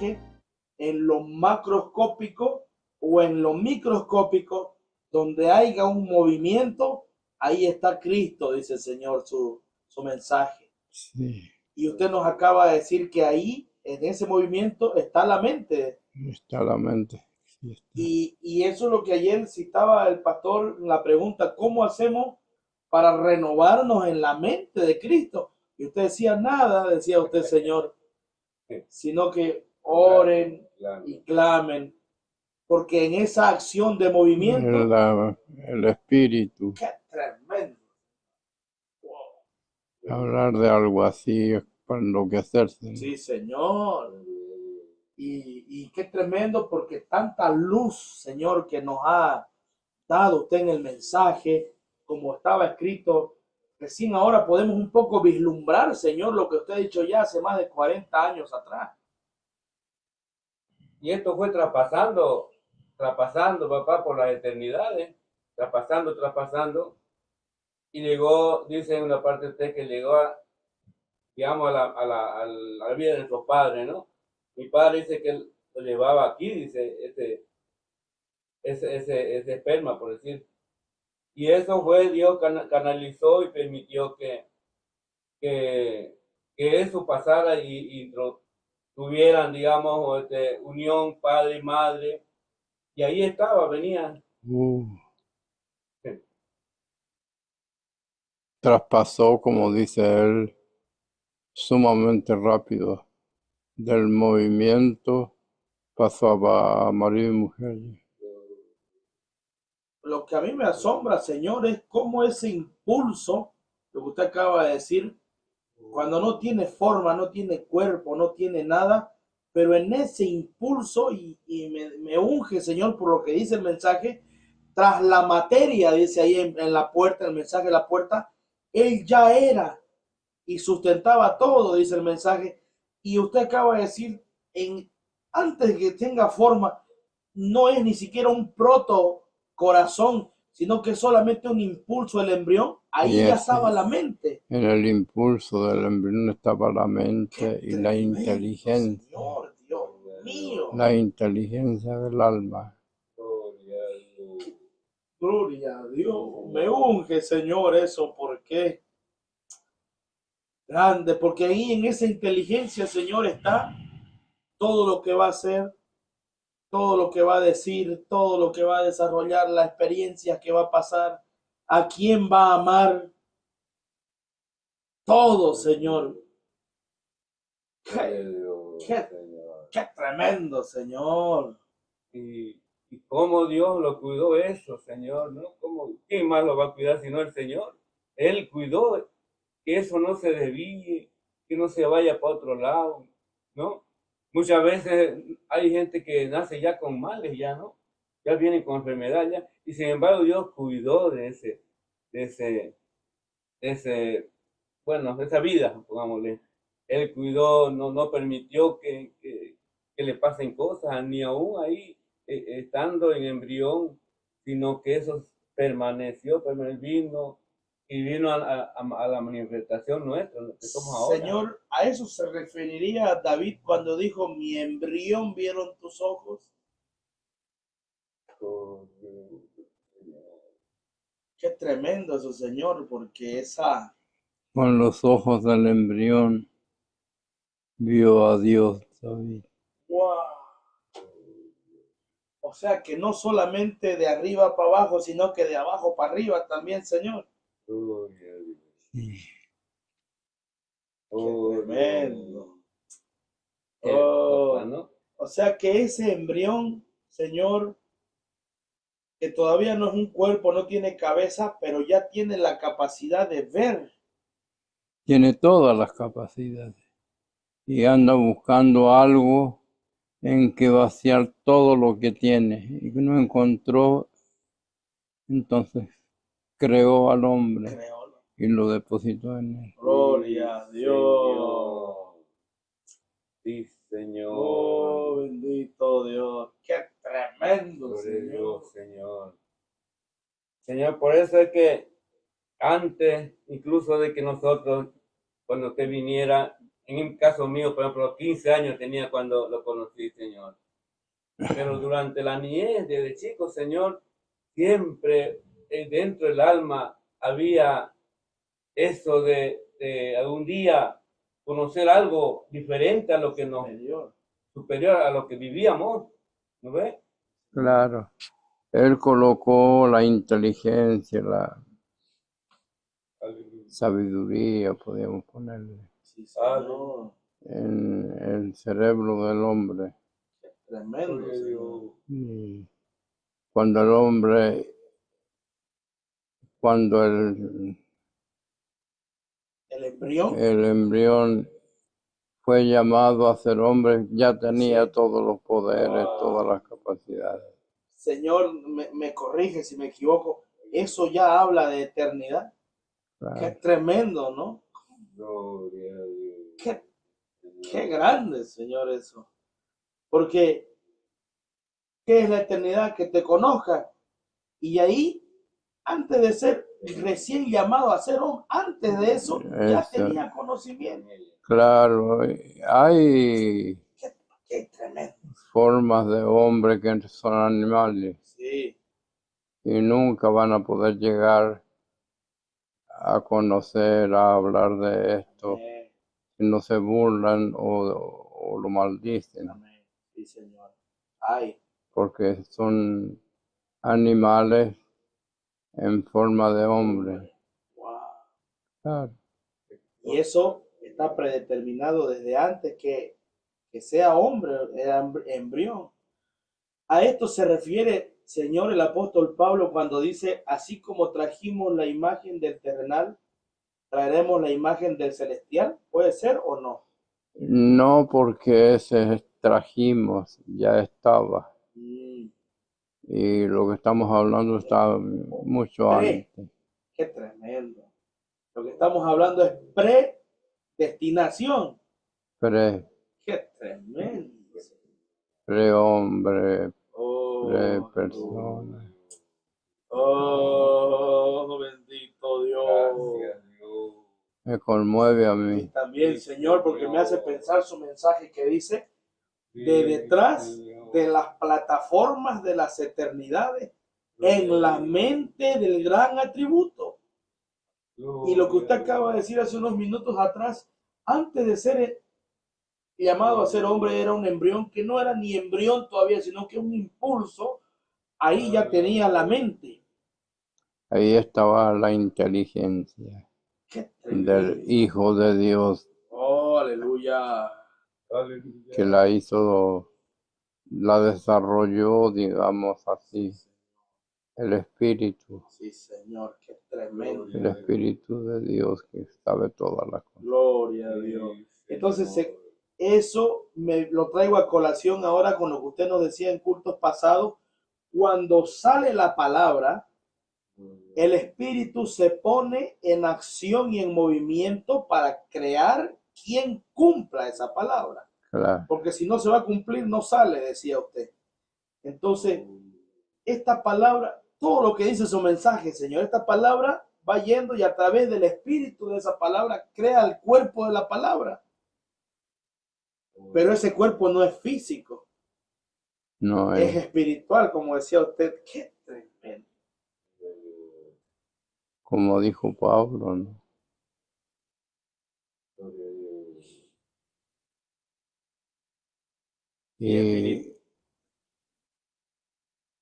mensaje, en lo macroscópico o en lo microscópico, donde haya un movimiento, ahí está Cristo, dice el Señor, su, su mensaje. Y usted nos acaba de decir que ahí, en ese movimiento, está la mente. Está la mente. Y, y eso es lo que ayer citaba el pastor, la pregunta, ¿cómo hacemos para renovarnos en la mente de Cristo? Y usted decía nada, decía usted, Señor, sino que oren y clamen, porque en esa acción de movimiento... el espíritu. ¡Qué tremendo! Hablar de algo así es para enloquecerse. Sí, Señor. Y, y qué tremendo porque tanta luz, Señor, que nos ha dado usted en el mensaje, como estaba escrito, recién ahora podemos un poco vislumbrar, Señor, lo que usted ha dicho ya hace más de 40 años atrás. Y esto fue traspasando, traspasando, papá, por las eternidades, traspasando, traspasando. Y llegó, dice en una parte de usted que llegó a, digamos, a la, a la, a la vida de nuestros padres, ¿no? Mi padre dice que él lo llevaba aquí, dice, ese, ese, ese, ese esperma, por decir. Y eso fue, Dios canalizó y permitió que, que, que eso pasara y, y tuvieran, digamos, este, unión padre y madre. Y ahí estaba, venían. Uh. Traspasó, como dice él, sumamente rápido del movimiento pasó a marido y mujer. Lo que a mí me asombra, Señor, es cómo ese impulso, lo que usted acaba de decir, cuando no tiene forma, no tiene cuerpo, no tiene nada, pero en ese impulso, y, me, unge, Señor, por lo que dice el mensaje, tras la materia, dice ahí en, la puerta, el mensaje de la puerta, Él ya era y sustentaba todo, dice el mensaje, y usted acaba de decir, en, antes de que tenga forma, no es ni siquiera un proto corazón, sino que solamente un impulso del embrión, ahí ya estaba la mente. En el impulso del embrión estaba la mente y la inteligencia. Señor, Dios mío. La inteligencia del alma. Gloria a Dios. Me unge, Señor, eso porque grande, porque ahí en esa inteligencia, Señor, está todo lo que va a ser todo lo que va a decir, todo lo que va a desarrollar, la experiencia que va a pasar, a quién va a amar. Todo, Señor. Qué, tremendo, Señor. Y, y, cómo Dios lo cuidó eso, Señor, ¿no? ¿Cómo, ¿Quién más lo va a cuidar sino el Señor? Él cuidó que eso no se desvíe, que no se vaya para otro lado, ¿no? Muchas veces hay gente que nace ya con males, ya, ¿no? Ya viene con enfermedad, ya. Y sin embargo, Dios cuidó de ese, de ese, ese, bueno, de esa vida, pongámosle. Él cuidó, no, no permitió que, que, le pasen cosas, ni aún ahí, eh, estando en embrión, sino que eso permaneció, permaneció, vino y vino a, la manifestación nuestra, que somos ahora. Señor, ¿a eso se referiría David cuando dijo, mi embrión vieron tus ojos? Qué tremendo eso, Señor, porque esa... Con los ojos del embrión vio a Dios, David. Wow. O sea que no solamente de arriba para abajo, sino que de abajo para arriba también, Señor. Oh, tremendo. Oh, o sea que ese embrión, Señor, que todavía no es un cuerpo, no tiene cabeza, pero ya tiene la capacidad de ver. Tiene todas las capacidades. Y anda buscando algo en que vaciar todo lo que tiene y que no encontró, entonces creó al hombre y lo depositó en él. Gloria a Dios. Sí, Señor. Oh, bendito Dios. Qué tremendo, Señor. Señor. Señor, por eso es que antes, incluso de que nosotros, cuando usted viniera, En el caso mío, por ejemplo, 15 años tenía cuando lo conocí, Señor. Pero durante la niñez, desde chico, Señor, siempre eh, dentro del alma había eso de, de algún día conocer algo diferente a lo que nos Superior. superior a lo que vivíamos, ¿no ves? Claro. Él colocó la inteligencia, la sabiduría, podríamos ponerle, Sí, en el cerebro del hombre. Tremendo. Y cuando el hombre, cuando el, El embrión. el embrión fue llamado a ser hombre, ya tenía Sí. todos los poderes, todas las Señor, me, me corrige si me equivoco. Eso ya habla de eternidad. Claro. Qué tremendo, ¿no? Gloria a Dios. Qué, qué grande, Señor, eso. Porque, ¿qué es la eternidad? Que te conozca. Y ahí, antes de ser recién llamado a ser hombre, antes de eso, ya tenía conocimiento. Claro, hay Qué tremendo. Formas de hombre que son animales Sí, y nunca van a poder llegar a conocer, a hablar de esto, amén, si no se burlan o, o lo maldicen, amén. Sí, Señor. Ay, porque son animales en forma de hombre. wow. Claro, Y eso está predeterminado desde antes que, que sea hombre, era embrión. A esto se refiere, Señor, el apóstol Pablo cuando dice, así como trajimos la imagen del terrenal, traeremos la imagen del celestial. ¿Puede ser o no? no porque ese trajimos, ya estaba. Mm, Y lo que estamos hablando está mucho Pre. antes. qué tremendo. Lo que estamos hablando es predestinación. Pre, Qué tremendo. pre-hombre, Oh, pre-persona. oh, bendito Dios. Gracias, Dios. Me conmueve a Y mí. también, Señor, porque me hace pensar su mensaje que dice, de detrás de las plataformas de las eternidades, en la mente del gran atributo. Y lo que usted acaba de decir hace unos minutos atrás, antes de ser llamado a ser hombre, era un embrión que no era ni embrión todavía, sino que un impulso, ahí ya tenía la mente. Ahí estaba la inteligencia del. Hijo de Dios Oh, aleluya. Aleluya. que la hizo, la desarrolló, digamos así, el Espíritu, Sí, Señor, qué tremendo. el Espíritu de Dios que sabe todas las cosas. Gloria a Dios. Entonces, Señor. Eso me lo traigo a colación ahora con lo que usted nos decía en cultos pasados. Cuando sale la palabra, el espíritu se pone en acción y en movimiento para crear quien cumpla esa palabra. Claro, Porque si no se va a cumplir, no sale, decía usted. Entonces, esta palabra, todo lo que dice su mensaje, Señor, esta palabra va yendo y a través del espíritu de esa palabra crea el cuerpo de la palabra. Pero ese cuerpo no es físico, no es es espiritual, como decía usted. Qué tremendo. como dijo Pablo, ¿no? Y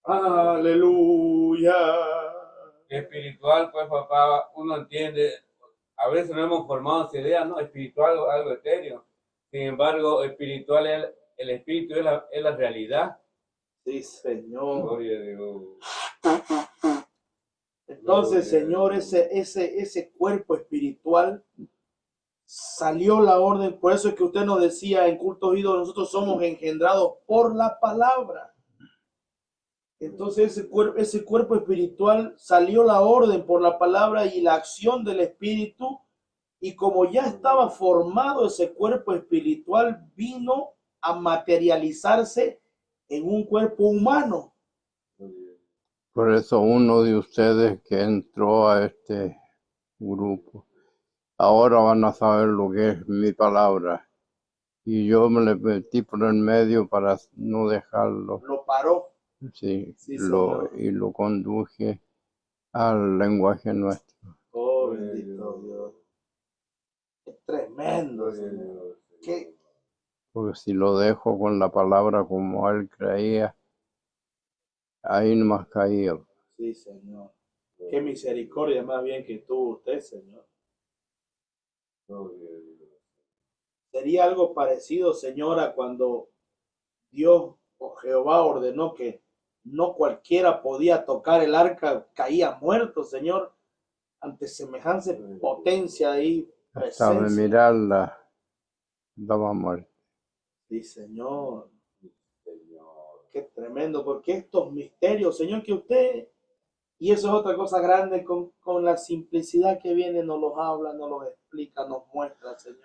Aleluya. espiritual, pues papá, uno entiende, a veces no hemos formado esa idea, ¿no? Espiritual o algo etéreo. Sin embargo, espiritual es el espíritu, es la, es la realidad. Sí, Señor. Gloria a Dios. Entonces, Señor, ese, ese, ese cuerpo espiritual salió la orden. Por eso es que usted nos decía en culto oído, nosotros somos engendrados por la palabra. Entonces, ese cuerpo, ese cuerpo espiritual salió la orden por la palabra y la acción del espíritu. Y como ya estaba formado ese cuerpo espiritual, vino a materializarse en un cuerpo humano. por eso uno de ustedes que entró a este grupo ahora van a saber lo que es mi palabra. Y yo me le metí por el medio para no dejarlo. Lo paró. Sí, Sí, lo, y lo conduje al lenguaje nuestro. Oh, bendito Dios. Es tremendo, Señor. Qué, Porque si lo dejo con la palabra como él creía, ahí nomás caía. sí, Señor. Qué misericordia más bien que tuvo usted, Señor. Sería algo parecido, Señora, cuando Dios o Jehová ordenó que no cualquiera podía tocar el arca, caía muerto, Señor, ante semejante potencia ahí, Hasta de presencia. mirarla, daba muerte. Sí, Señor. Señor. Qué tremendo, porque estos misterios, Señor, que usted, y eso es otra cosa grande, con, con la simplicidad que viene, nos los habla, nos los explica, nos muestra, Señor.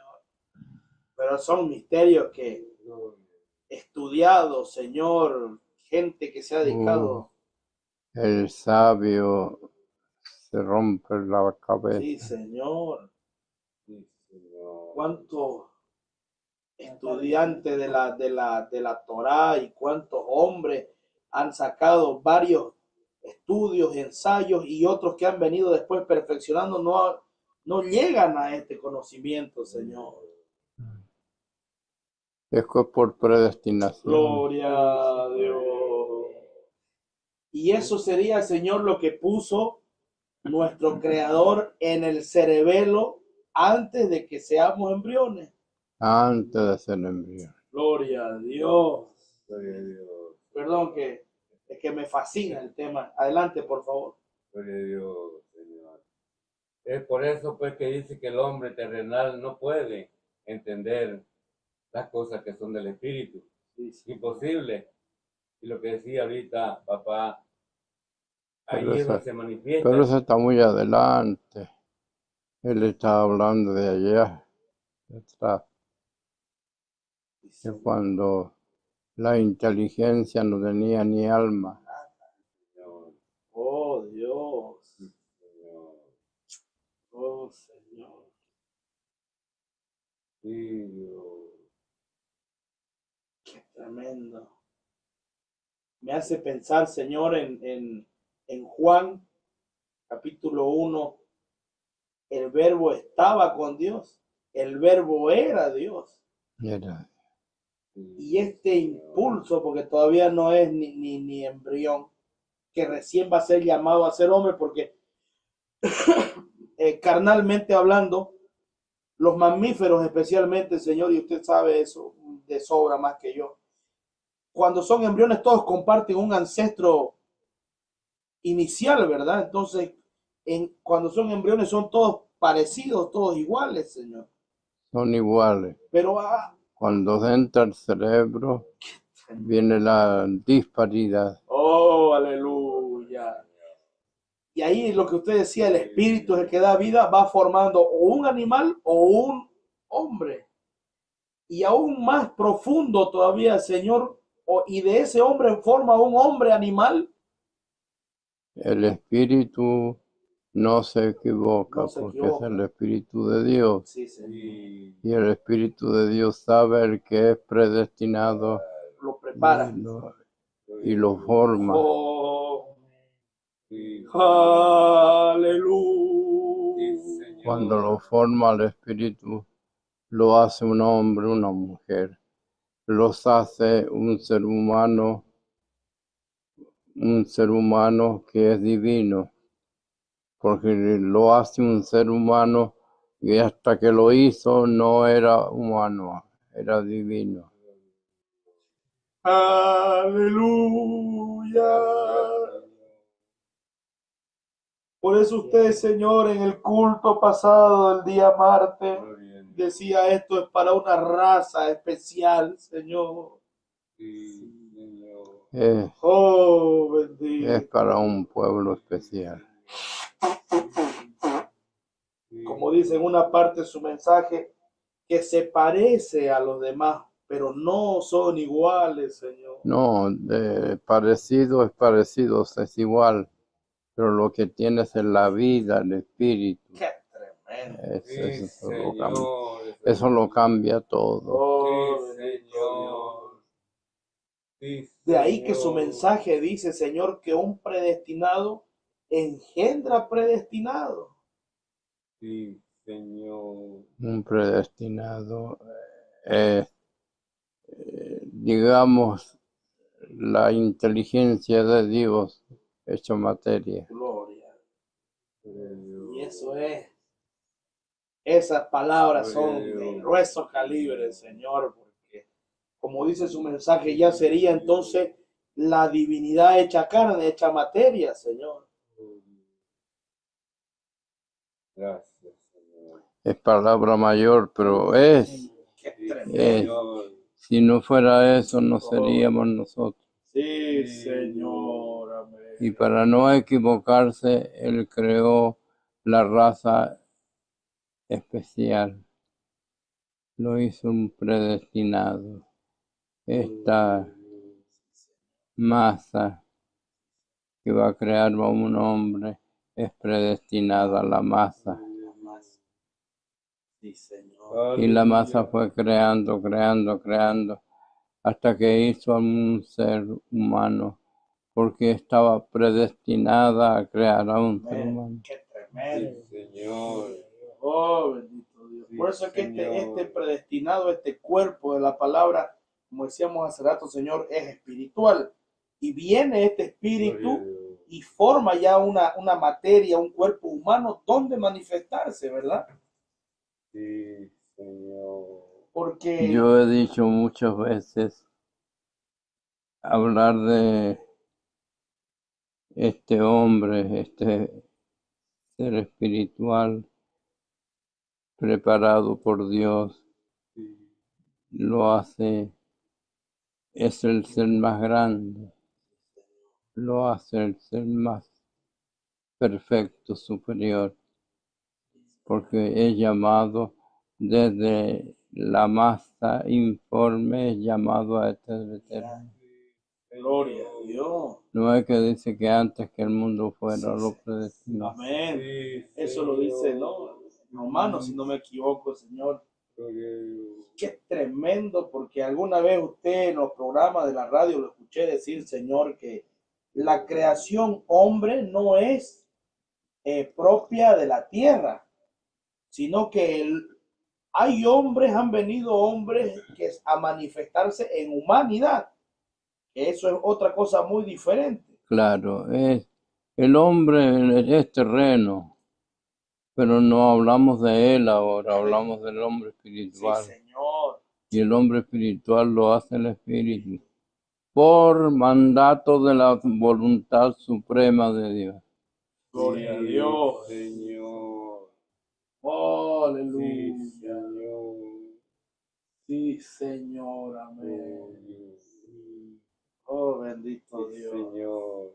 Pero son misterios que estudiados, Señor, gente que se ha dedicado, El sabio se rompe la cabeza. Sí, Señor. Cuántos estudiantes de la, de la, de la Torá y cuántos hombres han sacado varios estudios, ensayos y otros que han venido después perfeccionando no, no llegan a este conocimiento, Señor. Es que es por predestinación. Gloria a Dios. Y eso sería, Señor, lo que puso nuestro Creador en el cerebelo antes de que seamos embriones. Antes de ser embrión. Gloria a Dios. Gloria a Dios. Perdón que es que me fascina el tema. Adelante, por favor. Gloria a Dios, Señor. Es por eso pues que dice que el hombre terrenal no puede entender las cosas que son del Espíritu. Es imposible. Y lo que decía ahorita, papá, ahí Pero es eso- donde se manifiesta. Pero eso está muy adelante. Él está hablando de allá, atrás, cuando la inteligencia no tenía ni alma. Oh Dios. Oh Señor. Dios. Qué tremendo. Me hace pensar, Señor, en, en, en Juan, capítulo 1. El verbo estaba con Dios. El verbo era Dios. Era- Y este impulso, porque todavía no es ni, ni, ni embrión, que recién va a ser llamado a ser hombre, porque eh, carnalmente hablando, los mamíferos especialmente, Señor, y usted sabe eso de sobra más que yo, cuando son embriones todos comparten un ancestro inicial, ¿verdad? Entonces, en, cuando son embriones son todos parecidos, todos iguales, Señor. Son iguales. Pero ah, Cuando entra el cerebro, viene la disparidad. Oh, aleluya. Y ahí lo que usted decía, el espíritu es el que da vida, va formando o un animal o un hombre. Y aún más profundo todavía, Señor, o- y de ese hombre forma un hombre animal. El espíritu no se equivoca No se porque equivoca. es el espíritu de Dios. Sí, Señor. sí, Y el espíritu de Dios sabe el que es predestinado Lo prepara. y lo, y lo forma. Oh, sí, aleluya. Cuando lo forma el espíritu, lo hace un hombre, una mujer. Los hace un ser humano, un ser humano que es divino. Porque lo hace un ser humano y hasta que lo hizo no era humano, era divino. Aleluya. Por eso usted, Señor, en el culto pasado del día martes, decía esto es para una raza especial, Señor. Sí, Señor. Es, Oh, bendito. es para un pueblo especial. Como dice en una parte de su mensaje, que se parece a los demás, pero no son iguales, Señor. No, de parecido es parecido, es igual, pero lo que tienes es la vida, el espíritu. Qué Amén. Es- Sí, eso, lo cambia, Señor. eso lo cambia todo. Oh, Sí. Señor. Sí, De ahí que su mensaje dice, Señor, que un predestinado engendra predestinado. Sí, Señor. Un predestinado es, eh, digamos, la inteligencia de Dios hecho materia. Gloria. Y eso es. Esas palabras son de grueso calibre, Señor, porque como dice su mensaje, ya sería entonces la divinidad hecha carne, hecha materia, Señor. Gracias, Señor. Es palabra mayor, pero es. Si no fuera eso, no seríamos nosotros. Sí, Señor. Amén. Y para no equivocarse, Él creó la raza especial. Lo hizo un predestinado. Esta masa que va a crear a un hombre es predestinada a la masa. Y la masa fue creando, creando, creando, hasta que hizo a un ser humano, porque estaba predestinada a crear a un ser humano. Qué tremendo. Sí, Señor. Oh, bendito Dios. Sí, Por eso es que este, este predestinado, este cuerpo de la palabra, como decíamos hace rato, Señor, es espiritual. Y viene este espíritu y forma ya una, una materia, un cuerpo humano donde manifestarse, ¿verdad? Sí, Señor. Porque Yo he dicho muchas veces hablar de este hombre, este ser espiritual preparado por Dios, Sí, lo hace, es el ser más grande, lo hace el ser más perfecto, superior, porque es llamado desde la masa informe, es llamado a este eterno. gloria a Dios. No es que dice que antes que el mundo fuera Sí, lo sí. predestinó. Amén. Sí, Eso lo dice. ¿no? Romano, si no me equivoco, Señor. Qué tremendo, porque alguna vez usted en los programas de la radio lo escuché decir, Señor, que la creación hombre no es eh, propia de la tierra, sino que el- hay hombres, han venido hombres que es a manifestarse en humanidad. Eso es otra cosa muy diferente. Claro, es, el hombre es terreno, pero no hablamos de él ahora, hablamos del hombre Sí, espiritual. Señor. Y el hombre espiritual lo hace el espíritu, por mandato de la voluntad suprema de Dios. Gloria a Dios. Señor. Oh, Sí, aleluya. Señor. Sí, Señor. Amén. Oh, bendito Sí, Dios. Señor.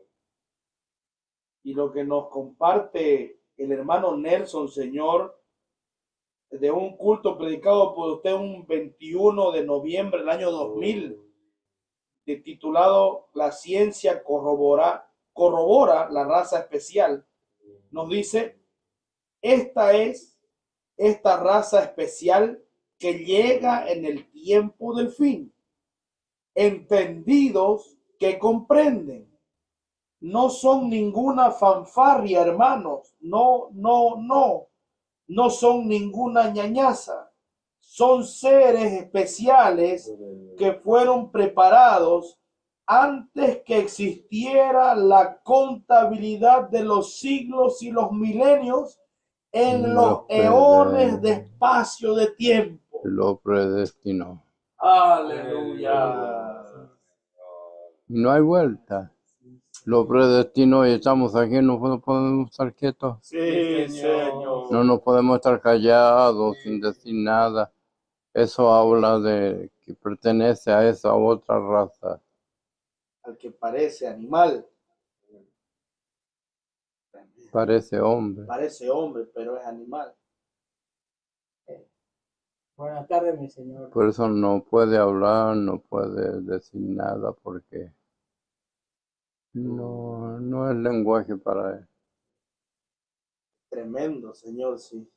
Y lo que nos comparte el hermano Nelson, Señor, de un culto predicado por usted un 21 de noviembre del año 2000, titulado La ciencia corrobora, corrobora la raza especial, nos dice, esta es esta raza especial que llega en el tiempo del fin, entendidos que comprenden. No son ninguna fanfarria, hermanos. No, no, no. No son ninguna ñañaza. Son seres especiales que fueron preparados antes que existiera la contabilidad de los siglos y los milenios en Los los eones de espacio de tiempo. Lo predestinó. Aleluya. No hay vuelta. Lo predestinó y estamos aquí, no pod- podemos estar quietos. Sí. Señor. No nos podemos estar callados sin decir nada. Eso habla de que pertenece a esa otra raza. Al que parece animal, Parece hombre. parece hombre, pero es animal. Buenas tardes, mi señor. Por eso no puede hablar, no puede decir nada porque no, no es lenguaje para él. Tremendo, Señor, sí.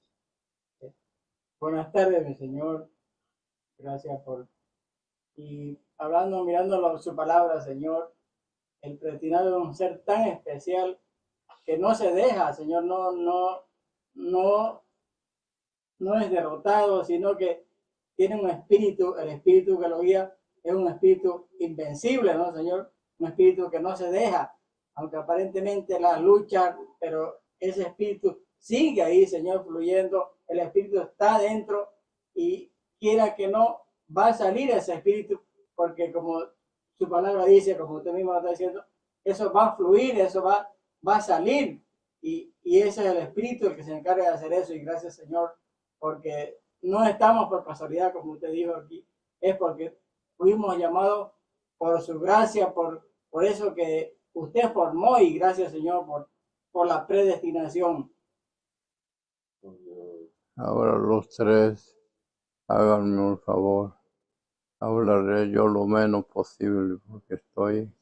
Buenas tardes, mi Señor. Gracias por... Y hablando, mirando su palabra, Señor, el predestinado es un ser tan especial que no se deja, Señor, no, no, no, no es derrotado, sino que tiene un espíritu, el espíritu que lo guía es un espíritu invencible, ¿no, Señor? Un espíritu que no se deja, aunque aparentemente la lucha, pero ese espíritu sigue ahí, Señor, fluyendo, el espíritu está dentro y quiera que no, va a salir ese espíritu, porque como su palabra dice, como usted mismo lo está diciendo, eso va a fluir, eso va, va a salir. Y, y ese es el espíritu el que se encarga de hacer eso. Y gracias, Señor, porque no estamos por casualidad, como usted dijo aquí, es porque fuimos llamados por su gracia, por, por eso que usted formó y gracias, Señor, por, por la predestinación. Ahora los tres, háganme un favor. Hablaré yo lo menos posible porque estoy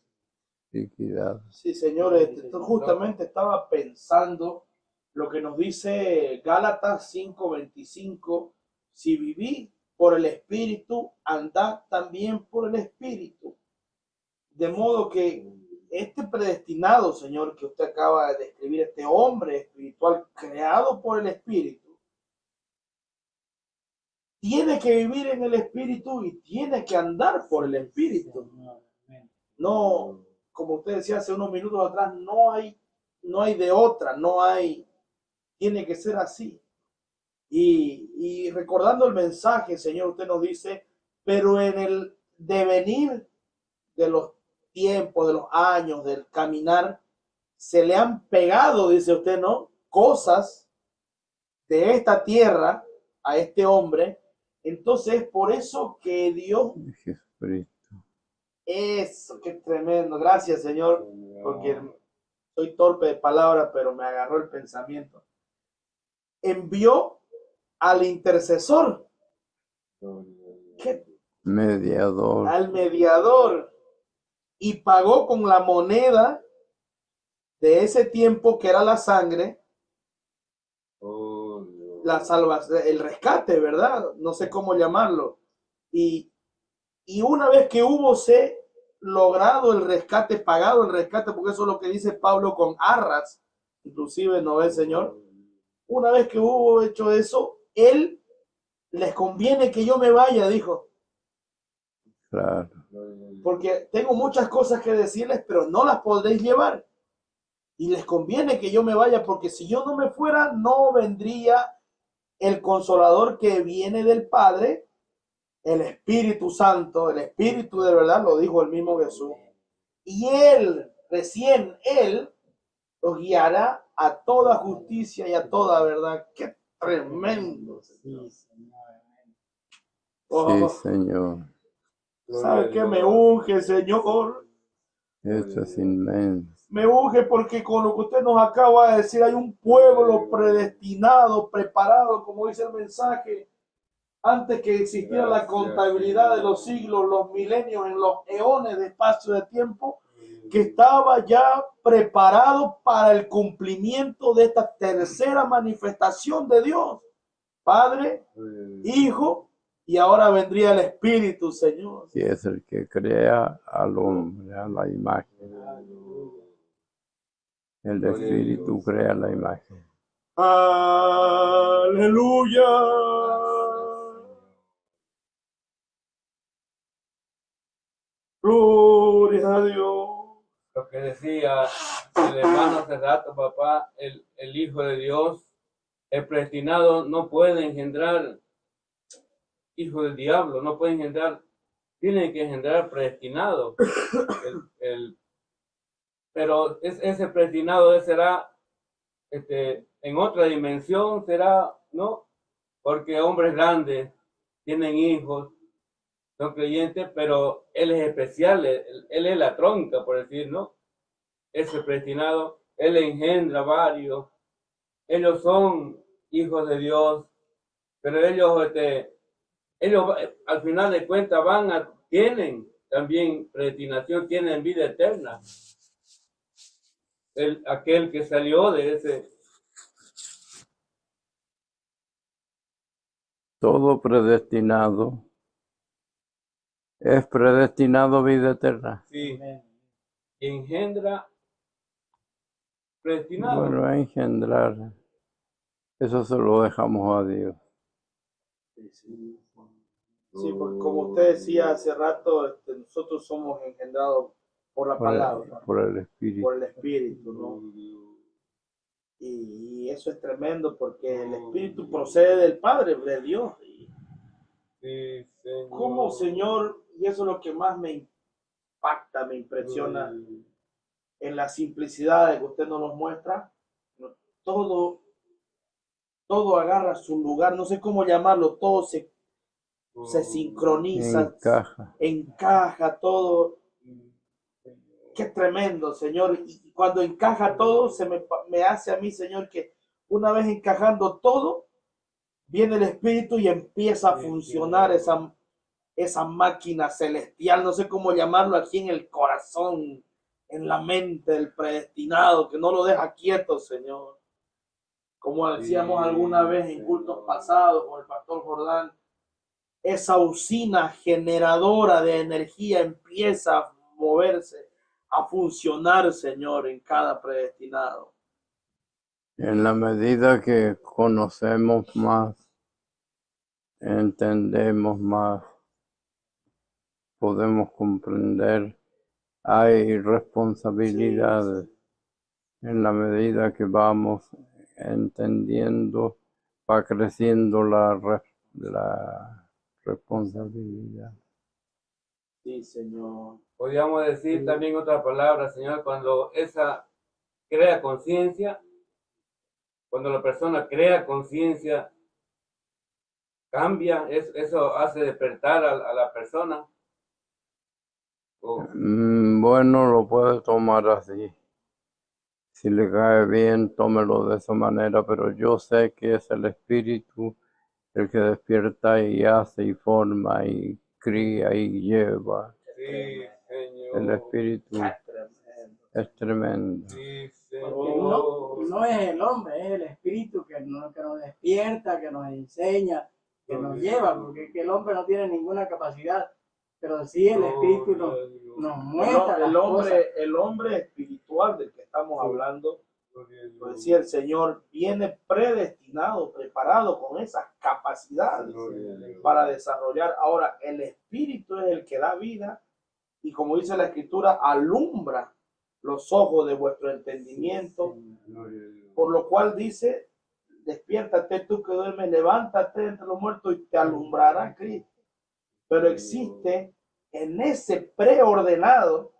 liquidado. Sí, señores, este, justamente estaba pensando lo que nos dice Gálatas 5:25, si viví por el Espíritu, andad también por el Espíritu. De modo que este predestinado, Señor, que usted acaba de describir, este hombre espiritual creado por el Espíritu, tiene que vivir en el Espíritu y tiene que andar por el Espíritu. No, como usted decía hace unos minutos atrás, no hay, no hay de otra, no hay, tiene que ser así. Y, recordando el mensaje, Señor, usted nos dice, pero en el devenir de los tiempos, de los años, del caminar, se le han pegado, dice usted, ¿no? Cosas de esta tierra a este hombre entonces, por eso que Dios... Jesucristo. Eso, qué tremendo. Gracias, Señor, porque soy torpe de palabra, pero me agarró el pensamiento. Envió al intercesor. ¿Qué? Mediador. Al mediador. Y pagó con la moneda de ese tiempo que era la sangre la salvación, el rescate, ¿verdad? No sé cómo llamarlo. Y, y una vez que hubo se logrado el rescate, pagado el rescate, porque eso es lo que dice Pablo con arras, inclusive, ¿no ve, Señor? Una vez que hubo hecho eso, Él les conviene que yo me vaya, dijo. Claro. Porque tengo muchas cosas que decirles, pero no las podréis llevar. Y les conviene que yo me vaya, porque si yo no me fuera, no vendría el consolador que viene del Padre, el Espíritu Santo, el Espíritu de verdad, lo dijo el mismo Jesús. Y Él, recién Él, los guiará a toda justicia y a toda verdad. Qué tremendo. Sí, Señor. ¿Sabe qué me unge, Señor? Esto es inmenso me urge porque con lo que usted nos acaba de decir hay un pueblo predestinado, preparado, como dice el mensaje, antes que existiera la contabilidad de los siglos, los milenios, en los eones de espacio de tiempo, que estaba ya preparado para el cumplimiento de esta tercera manifestación de Dios. Padre, Hijo, y ahora vendría el Espíritu, Señor. Y es el que crea al hombre, a la imagen. El Espíritu crea la imagen. Aleluya. Gloria a Dios. Lo que decía el hermano hace rato, papá, el, el Hijo de Dios, el predestinado, no puede engendrar hijo del diablo, no puede engendrar, tiene que engendrar predestinado. El, el pero ese predestinado será este, en otra dimensión, será, ¿no? Porque hombres grandes tienen hijos, son creyentes, pero él es especial, él, es la tronca, por decir, ¿no? Ese predestinado, él engendra varios, ellos son hijos de Dios, pero ellos, este, ellos al final de cuentas van a, tienen también predestinación, tienen vida eterna el, aquel que salió de ese todo predestinado es predestinado a vida eterna. Sí, engendra predestinado. Bueno, a engendrar, eso se lo dejamos a Dios. Sí, sí. Sí, porque como usted decía hace rato, este, nosotros somos engendrados por la Por el, palabra, por el Espíritu. por el Espíritu, ¿no? Y, y eso es tremendo porque el Espíritu procede del Padre, de Dios. Y Sí, Señor. ¿Cómo, Señor? Y eso es lo que más me impacta, me impresiona en la simplicidad de que usted nos muestra. Todo, todo agarra su lugar, no sé cómo llamarlo, todo se, se sincroniza, Encaja. encaja todo. Qué tremendo, Señor. Y cuando encaja todo, se me, me hace a mí, Señor, que una vez encajando todo, viene el Espíritu y empieza a funcionar esa, esa máquina celestial, no sé cómo llamarlo aquí en el corazón, en la mente del predestinado, que no lo deja quieto, Señor. Como decíamos Sí, alguna vez en cultos pasados con el pastor Jordán, esa usina generadora de energía empieza a moverse, a funcionar, Señor, en cada predestinado. En la medida que conocemos más, entendemos más, podemos comprender, hay responsabilidades. En la medida que vamos entendiendo, va creciendo la, la responsabilidad. Sí, Señor. Podríamos decir también otra palabra, Señor, cuando esa crea conciencia, cuando la persona crea conciencia, cambia, es- eso hace despertar a, a la persona. Mm, Bueno, lo puede tomar así. Si le cae bien, tómelo de esa manera, pero yo sé que es el espíritu el que despierta y hace y forma y cría y lleva. sí, Señor. El espíritu tremendo. es tremendo. Sí, Porque no, no es el hombre, es el espíritu que nos, que nos despierta, que nos enseña, que nos lleva, porque que el hombre no tiene ninguna capacidad, pero sí el espíritu nos, nos El, muestra el cosas. hombre, el hombre espiritual del que estamos hablando, lo decía el Señor, viene predestinado, preparado con esas capacidades para desarrollar. Ahora, el espíritu es el que da vida y como dice la escritura, alumbra los ojos de vuestro entendimiento, por lo cual dice, despiértate tú que duermes, levántate entre los muertos y te alumbrará Cristo. Pero existe en ese preordenado,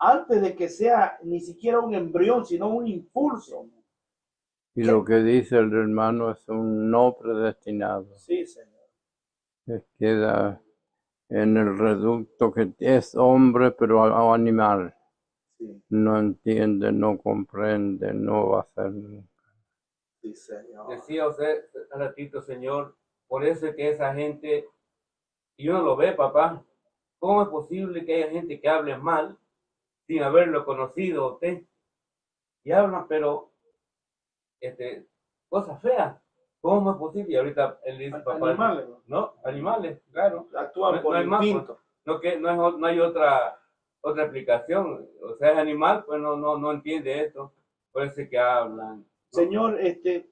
antes de que sea ni siquiera un embrión, sino un impulso. Y lo que dice el hermano es un no predestinado. Sí, Señor. que queda en el reducto que es hombre pero animal. Sí, No entiende, no comprende, no va a hacer nunca. sí, Señor. Decía usted hace ratito, Señor, por eso es que esa gente, y uno lo ve, papá, ¿cómo es posible que haya gente que hable mal sin haberlo conocido a usted? Y hablan, pero, este, cosas feas. ¿Cómo es posible? Y ahorita él dice, papá, Animales, ¿no? animales, claro. actúan No- por no más, instinto. No, que, no, es no hay otra, otra explicación. O sea, es animal, pues no, no, no entiende esto. Por eso es que hablan. Señor, este,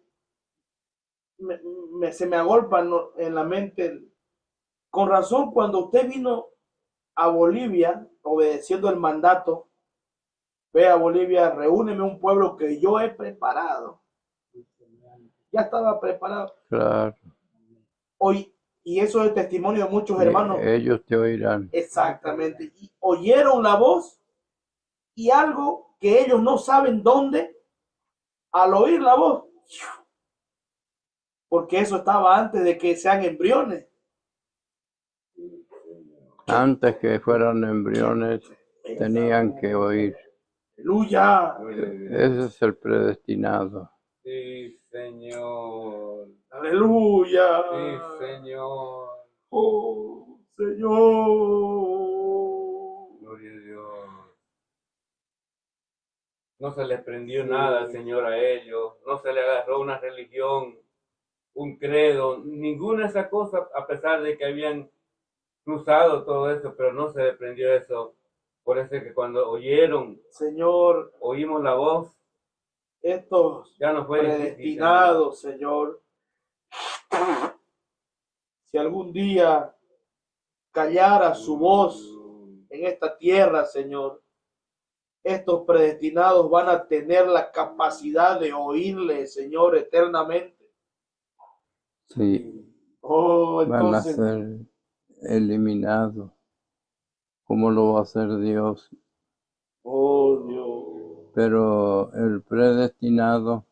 me- me- se me agolpa en la mente, con razón, cuando usted vino a Bolivia, obedeciendo el mandato, ve a Bolivia, reúneme un pueblo que yo he preparado. Ya estaba preparado. Claro, Hoy, y eso es testimonio de muchos y hermanos. ellos te oirán. Exactamente. Y oyeron la voz y algo que ellos no saben dónde, al oír la voz, porque eso estaba antes de que sean embriones. Antes que fueran embriones, tenían que oír. Aleluya. Ese es el predestinado. Sí, Señor. Aleluya. Sí, Señor. Oh, Señor. Gloria a Dios. No se les prendió nada, Señor, a ellos. No se le agarró una religión, un credo, ninguna de esas cosas, a pesar de que habían cruzado todo eso, pero no se desprendió eso. Por eso es que cuando oyeron, Señor, oímos la voz, estos ya no fue difícil, predestinados, Señor. Si algún día callara su voz en esta tierra, Señor, estos predestinados van a tener la capacidad de oírle, Señor, eternamente. Sí, Oh, van a entonces, ser eliminados. ¿Cómo lo va a hacer Dios? oh Dios. Pero el predestinado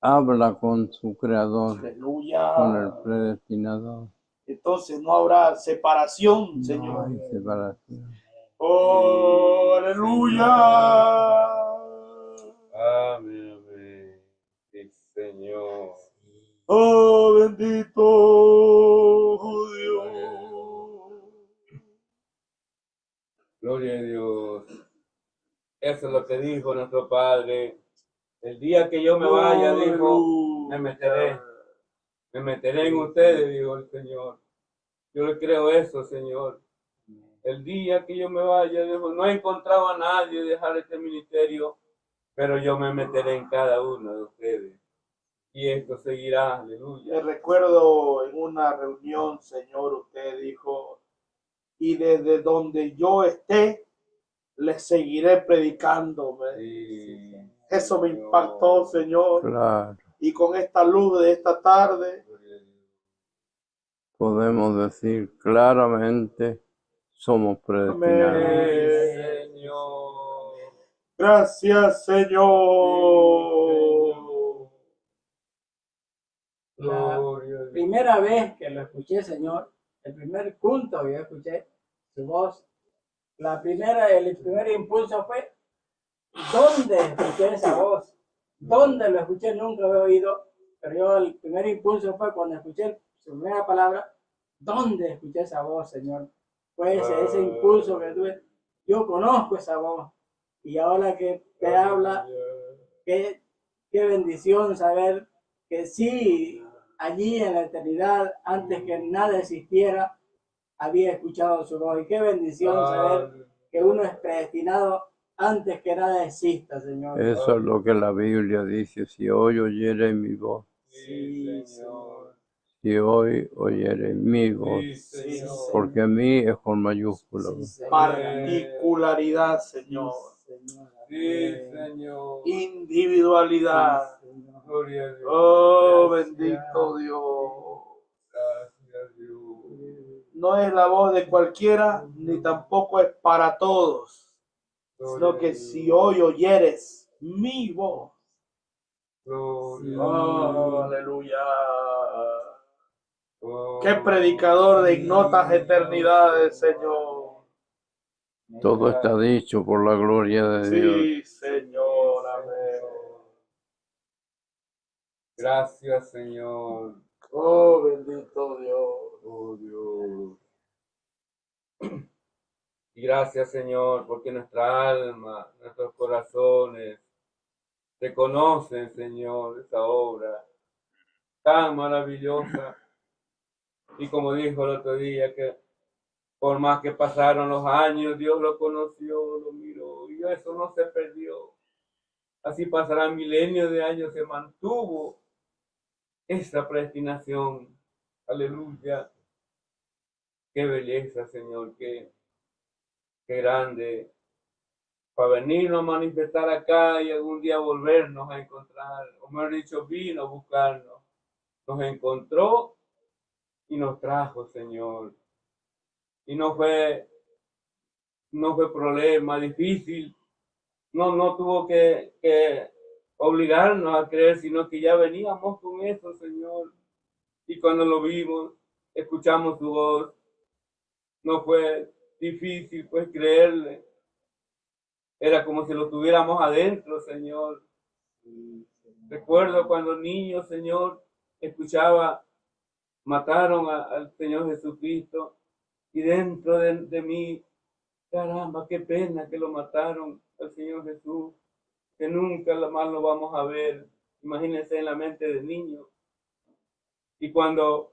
habla con su creador, con el Aleluya. predestinador. Entonces no habrá separación, No Señor. hay separación. Oh, aleluya. Amén, amén. Sí, Señor. Oh, bendito oh, Dios. Gloria a Dios. Eso es lo que dijo nuestro Padre. El día que yo me vaya, dijo, me meteré. me meteré en ustedes, dijo el Señor. Yo le creo eso, Señor. El día que yo me vaya, dijo, no he encontrado a nadie dejar este ministerio, pero yo me meteré en cada uno de ustedes. Y esto seguirá, Me aleluya. recuerdo en una reunión, Señor, usted dijo, y desde donde yo esté, le seguiré predicando. Sí, Eso me Señor. impactó, Señor. Claro, Y con esta luz de esta tarde, podemos decir claramente, somos predestinados. Amén. Señor. gracias, Señor. La primera vez que lo escuché, Señor, el primer culto yo escuché su voz, la primera, el primer impulso fue, ¿dónde escuché esa voz? ¿Dónde lo escuché? Nunca lo he oído, pero yo el primer impulso fue cuando escuché su primera palabra, ¿dónde escuché esa voz, Señor? Fue ese, ese impulso que tuve, yo conozco esa voz, y ahora que te habla, qué, qué bendición saber que sí, allí en la eternidad, antes que nada existiera, había escuchado su voz. Y qué bendición saber que uno es predestinado antes que nada exista, Señor. Eso es lo que la Biblia dice, si hoy oyere mi voz, Sí, Señor. si hoy oyere mi voz, Sí, Señor. porque a mí es con mayúscula. Sí, Señor. Particularidad, Señor. Señor. Sí. Señor. Individualidad. Gloria a Dios. Oh, Gracias. bendito Dios. Gracias, Dios. No es la voz de cualquiera, ni tampoco es para todos, sino que si hoy oyeres mi voz. Gloria Oh, aleluya. Oh, Qué predicador de ignotas eternidades, Señor. Todo está dicho por la gloria de Dios. Sí, Señor. Amén. Gracias, Señor. Oh, bendito Dios. Oh, Dios. Y gracias, Señor, porque nuestra alma, nuestros corazones reconocen, Señor, esa obra tan maravillosa. Y como dijo el otro día, que por más que pasaron los años, Dios lo conoció, lo miró, y eso no se perdió. Así pasarán milenios de años, se mantuvo esa predestinación. Aleluya. Qué belleza, Señor, qué, qué grande. Para venirnos a manifestar acá y algún día volvernos a encontrar, o mejor dicho, vino a buscarnos. Nos encontró y nos trajo, Señor. Y no fue, no fue problema difícil. No, no tuvo que, obligarnos a creer, sino que ya veníamos con eso, Señor. Y cuando lo vimos, escuchamos su voz, no fue difícil pues creerle. Era como si lo tuviéramos adentro, Señor. Recuerdo cuando niño, Señor, escuchaba, mataron a- al Señor Jesucristo y dentro de, de mí, caramba, qué pena que lo mataron al Señor Jesús, que nunca más lo vamos a ver. Imagínense en la mente de niño Y cuando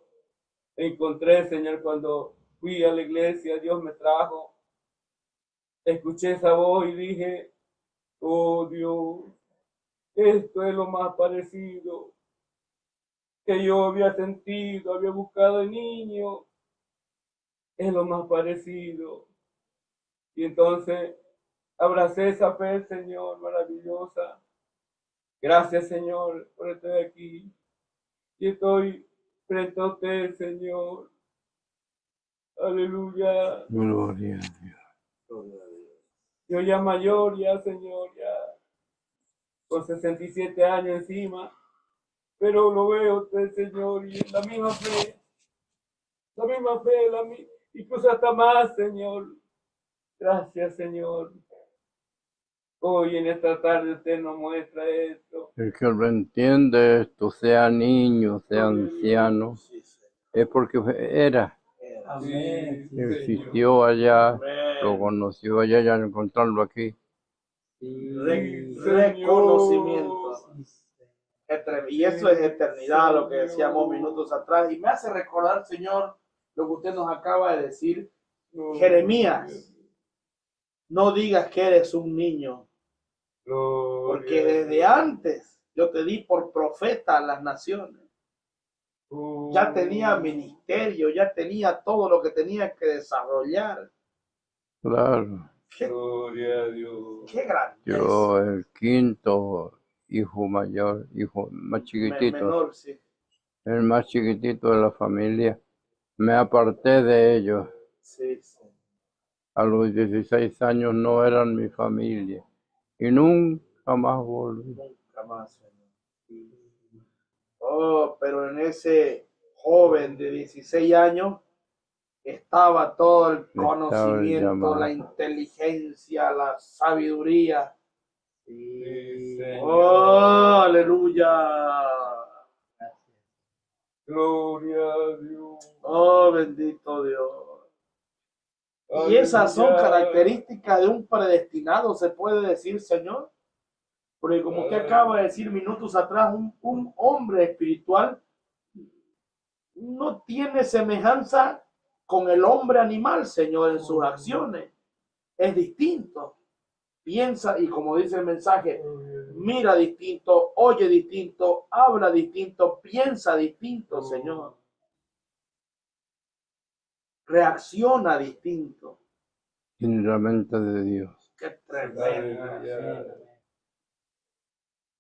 encontré, Señor, cuando fui a la iglesia, Dios me trajo, escuché esa voz y dije, oh Dios, esto es lo más parecido que yo había sentido, había buscado de niño, es lo más parecido. Y entonces abracé esa fe, Señor, maravillosa. Gracias, Señor, por estar aquí. Y estoy frente a usted, Señor. Aleluya. Gloria a Dios. Yo ya mayor, ya, Señor, ya con 67 años encima. Pero lo veo usted, Señor, y la misma fe. La misma fe, la mi- incluso hasta más, Señor. Gracias, Señor. Hoy en esta tarde usted nos muestra esto. El que lo entiende esto, sea niño, sea anciano, Sí, es porque era, Era. Amén. Sí, Sí, existió allá, Amén. lo conoció allá y al encontrarlo aquí. sí, Re- sí, reconocimiento. Y eso es eternidad, lo que decíamos minutos atrás. Y me hace recordar, Señor, lo que usted nos acaba de decir. Jeremías, no digas que eres un niño, porque a desde antes yo te di por profeta a las naciones. Ya tenía ministerio, ya tenía todo lo que tenía que desarrollar. Claro, Qué, Gloria a Dios. qué grande. yo el quinto hijo mayor, hijo más chiquitito, menor, sí. el más chiquitito de la familia, me aparté de ellos. Sí, sí. A los 16 años no eran mi familia y nunca más volví. Nunca más, Señor. Oh, pero en ese joven de 16 años estaba todo el conocimiento, la inteligencia, la sabiduría. Sí, Señor. Oh, aleluya. Gloria a Dios. Oh, bendito Dios. Y esas son características de un predestinado, se puede decir, Señor. Porque como usted acaba de decir minutos atrás, un, un hombre espiritual no tiene semejanza con el hombre animal, Señor, en sus acciones. Es distinto. Piensa y como dice el mensaje, mira distinto, oye distinto, habla distinto, piensa distinto, Señor. Reacciona distinto. Tiene la mente de Dios. Qué tremendo. Aleluya.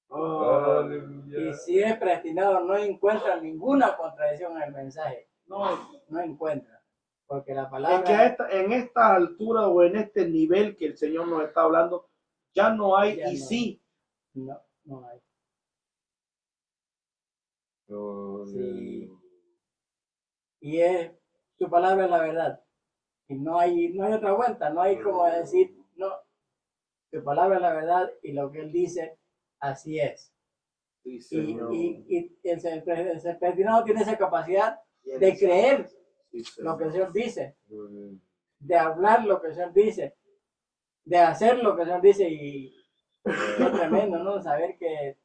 Oh, Y si es predestinado, no encuentra ninguna contradicción en el mensaje. no, No encuentra. Porque la es palabra. que a esta, en esta altura o en este nivel que el Señor nos está hablando, ya no hay Ya y no. sí. No, no hay. Sí. Y es, su palabra es la verdad. Y no hay, no hay otra vuelta. No hay como decir, no. Su palabra es la verdad y lo que él dice, así es. Sí, Y, Señor. y, y el, el tiene esa capacidad de creer Sí, lo que el Señor dice. De hablar lo que el Señor dice, de hacer lo que el Señor dice y es tremendo, ¿no? Saber que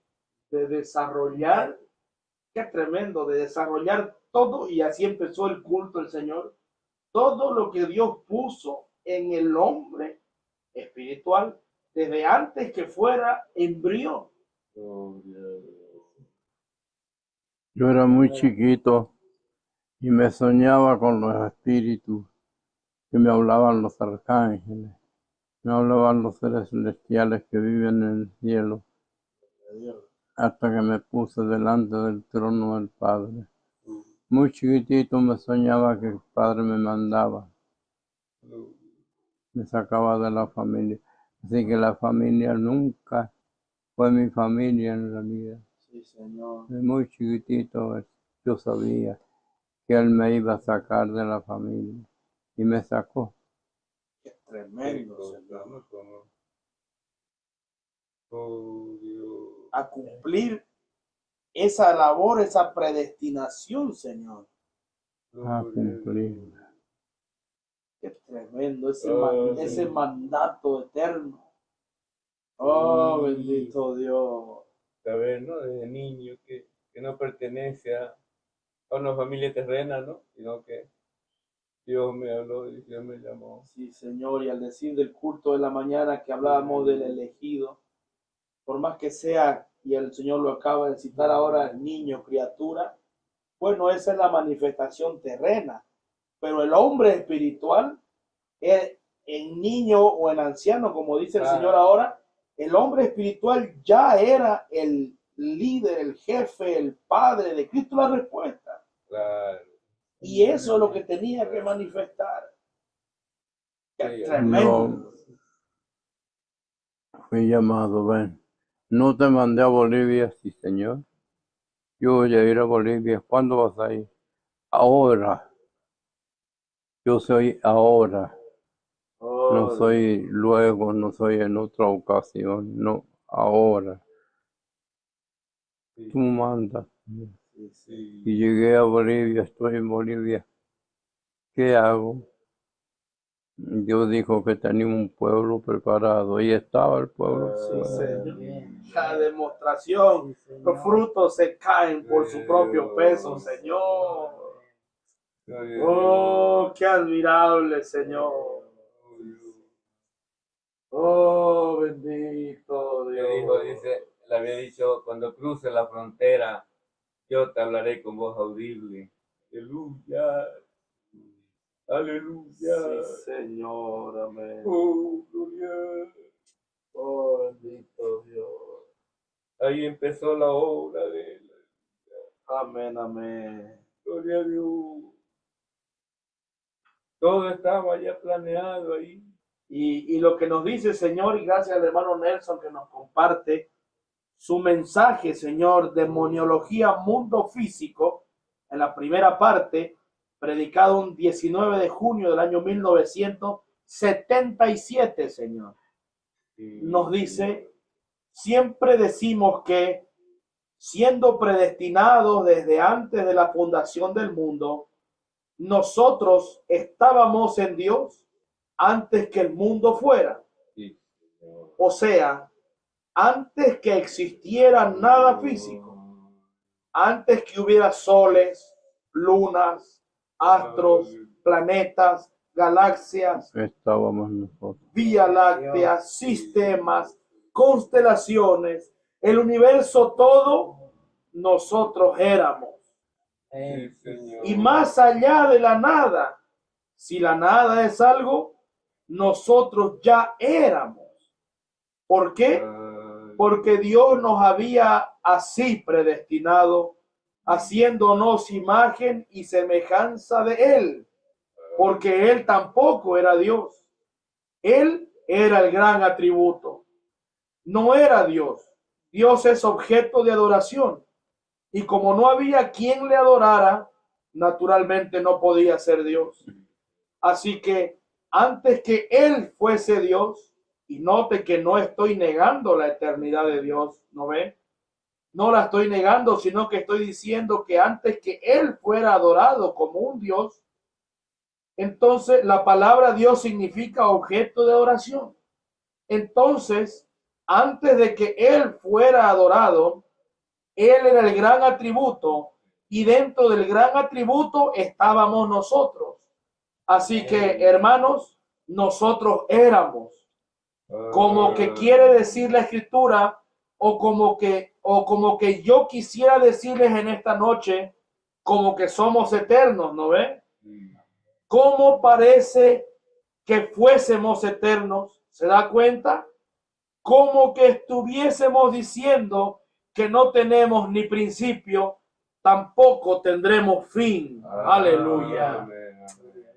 de desarrollar, qué tremendo, de desarrollar todo y así empezó el culto del Señor. Todo lo que Dios puso en el hombre espiritual desde antes que fuera embrión. Yo era muy chiquito y me soñaba con los espíritus que me hablaban los arcángeles, me hablaban los seres celestiales que viven en el cielo, hasta que me puse delante del trono del Padre. Muy chiquitito me soñaba que el Padre me mandaba, me sacaba de la familia. Así que la familia nunca fue mi familia en realidad. Sí, Señor. De muy chiquitito eh, yo sabía que Él me iba a sacar de la familia y me sacó. Tremendo, Señor. Oh Dios. A cumplir esa labor, esa predestinación, Señor. a cumplir. Qué tremendo ese, Oh, man- ese mandato eterno. Oh, bendito Dios. Saber, ¿no? Desde niño que, que no pertenece a, a una familia terrena, ¿no? Sino que Dios me habló y Dios me llamó. Sí, Señor, y al decir del culto de la mañana que hablábamos del elegido, por más que sea, y el Señor lo acaba de citar ahora, niño, criatura, bueno, esa es la manifestación terrena, pero el hombre espiritual, eh, en niño o en anciano, como dice el. Señor ahora, el hombre espiritual ya era el líder, el jefe, el padre de Cristo, la respuesta. Claro. Y eso es lo que tenía que manifestar. Qué Sí, tremendo. Fui llamado, ven. No te mandé a Bolivia, sí, señor. Yo voy a ir a Bolivia. ¿Cuándo vas a ir? Ahora. Yo soy ahora. No soy luego, no soy en otra ocasión. No, ahora. Sí, Tú mandas. Sí, sí. Y llegué a Bolivia, estoy en Bolivia. ¿Qué hago? Yo dijo que tenía un pueblo preparado y estaba el pueblo. Sí, Ah, Señor. Bien. La demostración. Sí, Señor. Los frutos se caen por su propio peso, Señor. Dios. Oh, qué admirable, Señor. Oh, bendito Le dijo, Dios. dice, le había dicho, cuando cruce la frontera, yo te hablaré con voz audible. Aleluya. Aleluya. Sí, Señor, amén. Oh, gloria. Oh, bendito Dios. Ahí empezó la obra de él. Amén, amén. Gloria a Dios. Todo estaba ya planeado ahí. Y, y lo que nos dice, Señor, y gracias al hermano Nelson que nos comparte su mensaje, Señor, demoniología mundo físico, en la primera parte, predicado un 19 de junio del año 1977, Señor. Nos dice, siempre decimos que siendo predestinados desde antes de la fundación del mundo, nosotros estábamos en Dios antes que el mundo fuera. O sea, antes que existiera nada físico, antes que hubiera soles, lunas, astros, planetas, galaxias, Estábamos nosotros. Vía Láctea, sistemas, constelaciones, el universo todo, nosotros éramos. Sí. Y más allá de la nada, si la nada es algo, nosotros ya éramos. ¿Por qué? Porque Dios nos había así predestinado, haciéndonos imagen y semejanza de Él, porque Él tampoco era Dios. Él era el gran atributo. No era Dios. Dios es objeto de adoración. Y como no había quien le adorara, naturalmente no podía ser Dios. Así que antes que Él fuese Dios, y note que no estoy negando la eternidad de Dios, ¿no ve? No la estoy negando, sino que estoy diciendo que antes que Él fuera adorado como un Dios, entonces la palabra Dios significa objeto de adoración. Entonces, antes de que Él fuera adorado, Él era el gran atributo y dentro del gran atributo estábamos nosotros. Así que, hermanos, nosotros éramos como que quiere decir la escritura o como que o como que yo quisiera decirles en esta noche como que somos eternos, ¿no ve? ¿Cómo parece que fuésemos eternos? ¿Se da cuenta? Como que estuviésemos diciendo que no tenemos ni principio, tampoco tendremos fin. Aleluya. Amén,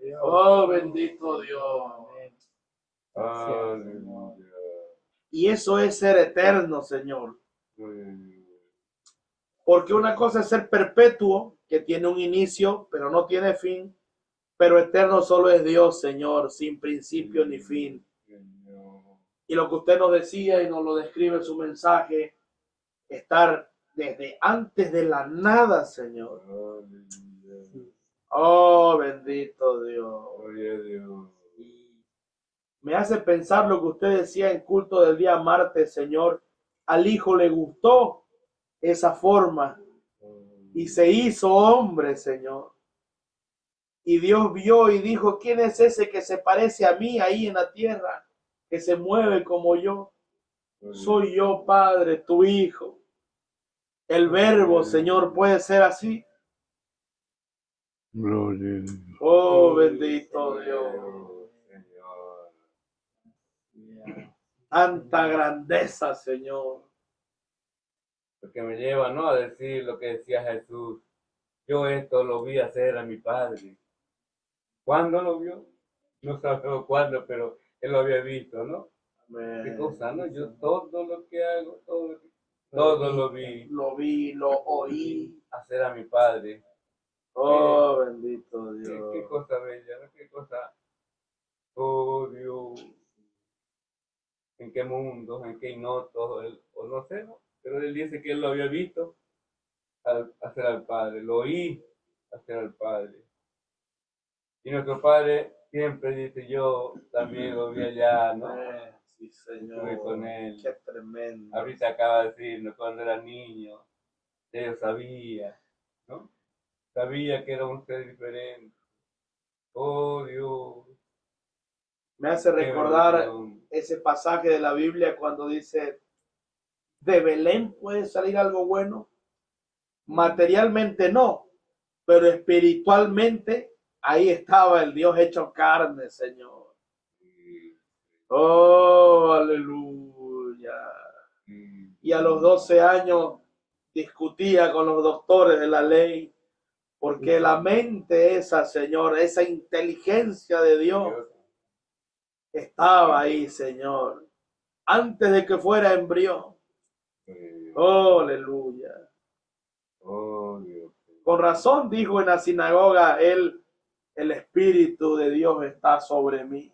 amén. Oh, bendito Dios. Aleluya. Y eso es ser eterno, Señor. Porque una cosa es ser perpetuo, que tiene un inicio, pero no tiene fin. Pero eterno solo es Dios, Señor, sin principio ni fin. Y lo que usted nos decía y nos lo describe en su mensaje, estar desde antes de la nada, Señor. Oh, bendito Dios. Me hace pensar lo que usted decía en culto del día martes, Señor. Al hijo le gustó esa forma y se hizo hombre, Señor. Y Dios vio y dijo, ¿quién es ese que se parece a mí ahí en la tierra, que se mueve como yo? Soy yo, Padre, tu Hijo. El verbo, Señor, puede ser así. Gloria. Oh, bendito Dios. Señor. Tanta grandeza, Señor. Lo que me lleva, ¿no? A decir lo que decía Jesús. Yo esto lo vi hacer a mi Padre. ¿Cuándo lo vio? No sabemos cuándo, pero él lo había visto, ¿no? Qué cosa, ¿no? Yo todo lo que hago, todo, todo lo vi Lo vi, lo oí. hacer a mi Padre. Oh, bendito Qué, Dios. qué cosa bella, ¿no? Qué cosa. Oh, Dios. ¿En qué mundo? ¿En qué notos? Él- O no sé, ¿no? Pero él dice que él lo había visto al- hacer al Padre. Lo oí hacer al Padre. Y nuestro Padre siempre dice, yo también lo vi allá, ¿no? Sí, Señor. Estuve con él. Qué tremendo. Ahorita acaba de decirnos cuando era niño, yo sabía, ¿no? Sabía que era un ser diferente. Oh Dios. Me hace recordar. Ese pasaje de la Biblia cuando dice, de Belén puede salir algo bueno. Materialmente no, pero espiritualmente ahí estaba el Dios hecho carne, Señor. Oh, aleluya. Y a los 12 años discutía con los doctores de la ley, porque la mente esa, Señor, esa inteligencia de Dios estaba ahí, Señor, antes de que fuera embrión. Oh, aleluya. Oh Dios. Con razón dijo en la sinagoga, él, el Espíritu de Dios está sobre mí.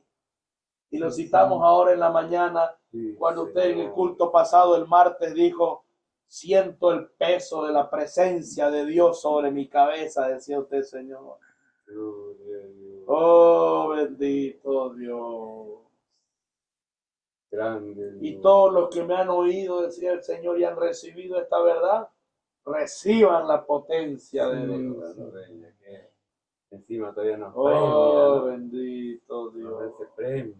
Y lo citamos ahora en la mañana, Sí, cuando usted en el culto pasado, el martes, dijo, siento el peso de la presencia de Dios sobre mi cabeza, decía usted, Señor. Oh, bendito Dios. Grande Y Dios. todos los que me han oído decir el Señor y han recibido esta verdad, reciban la potencia de Dios. que Encima todavía nos Oh, premia, bendito Nos Dios. ese premio.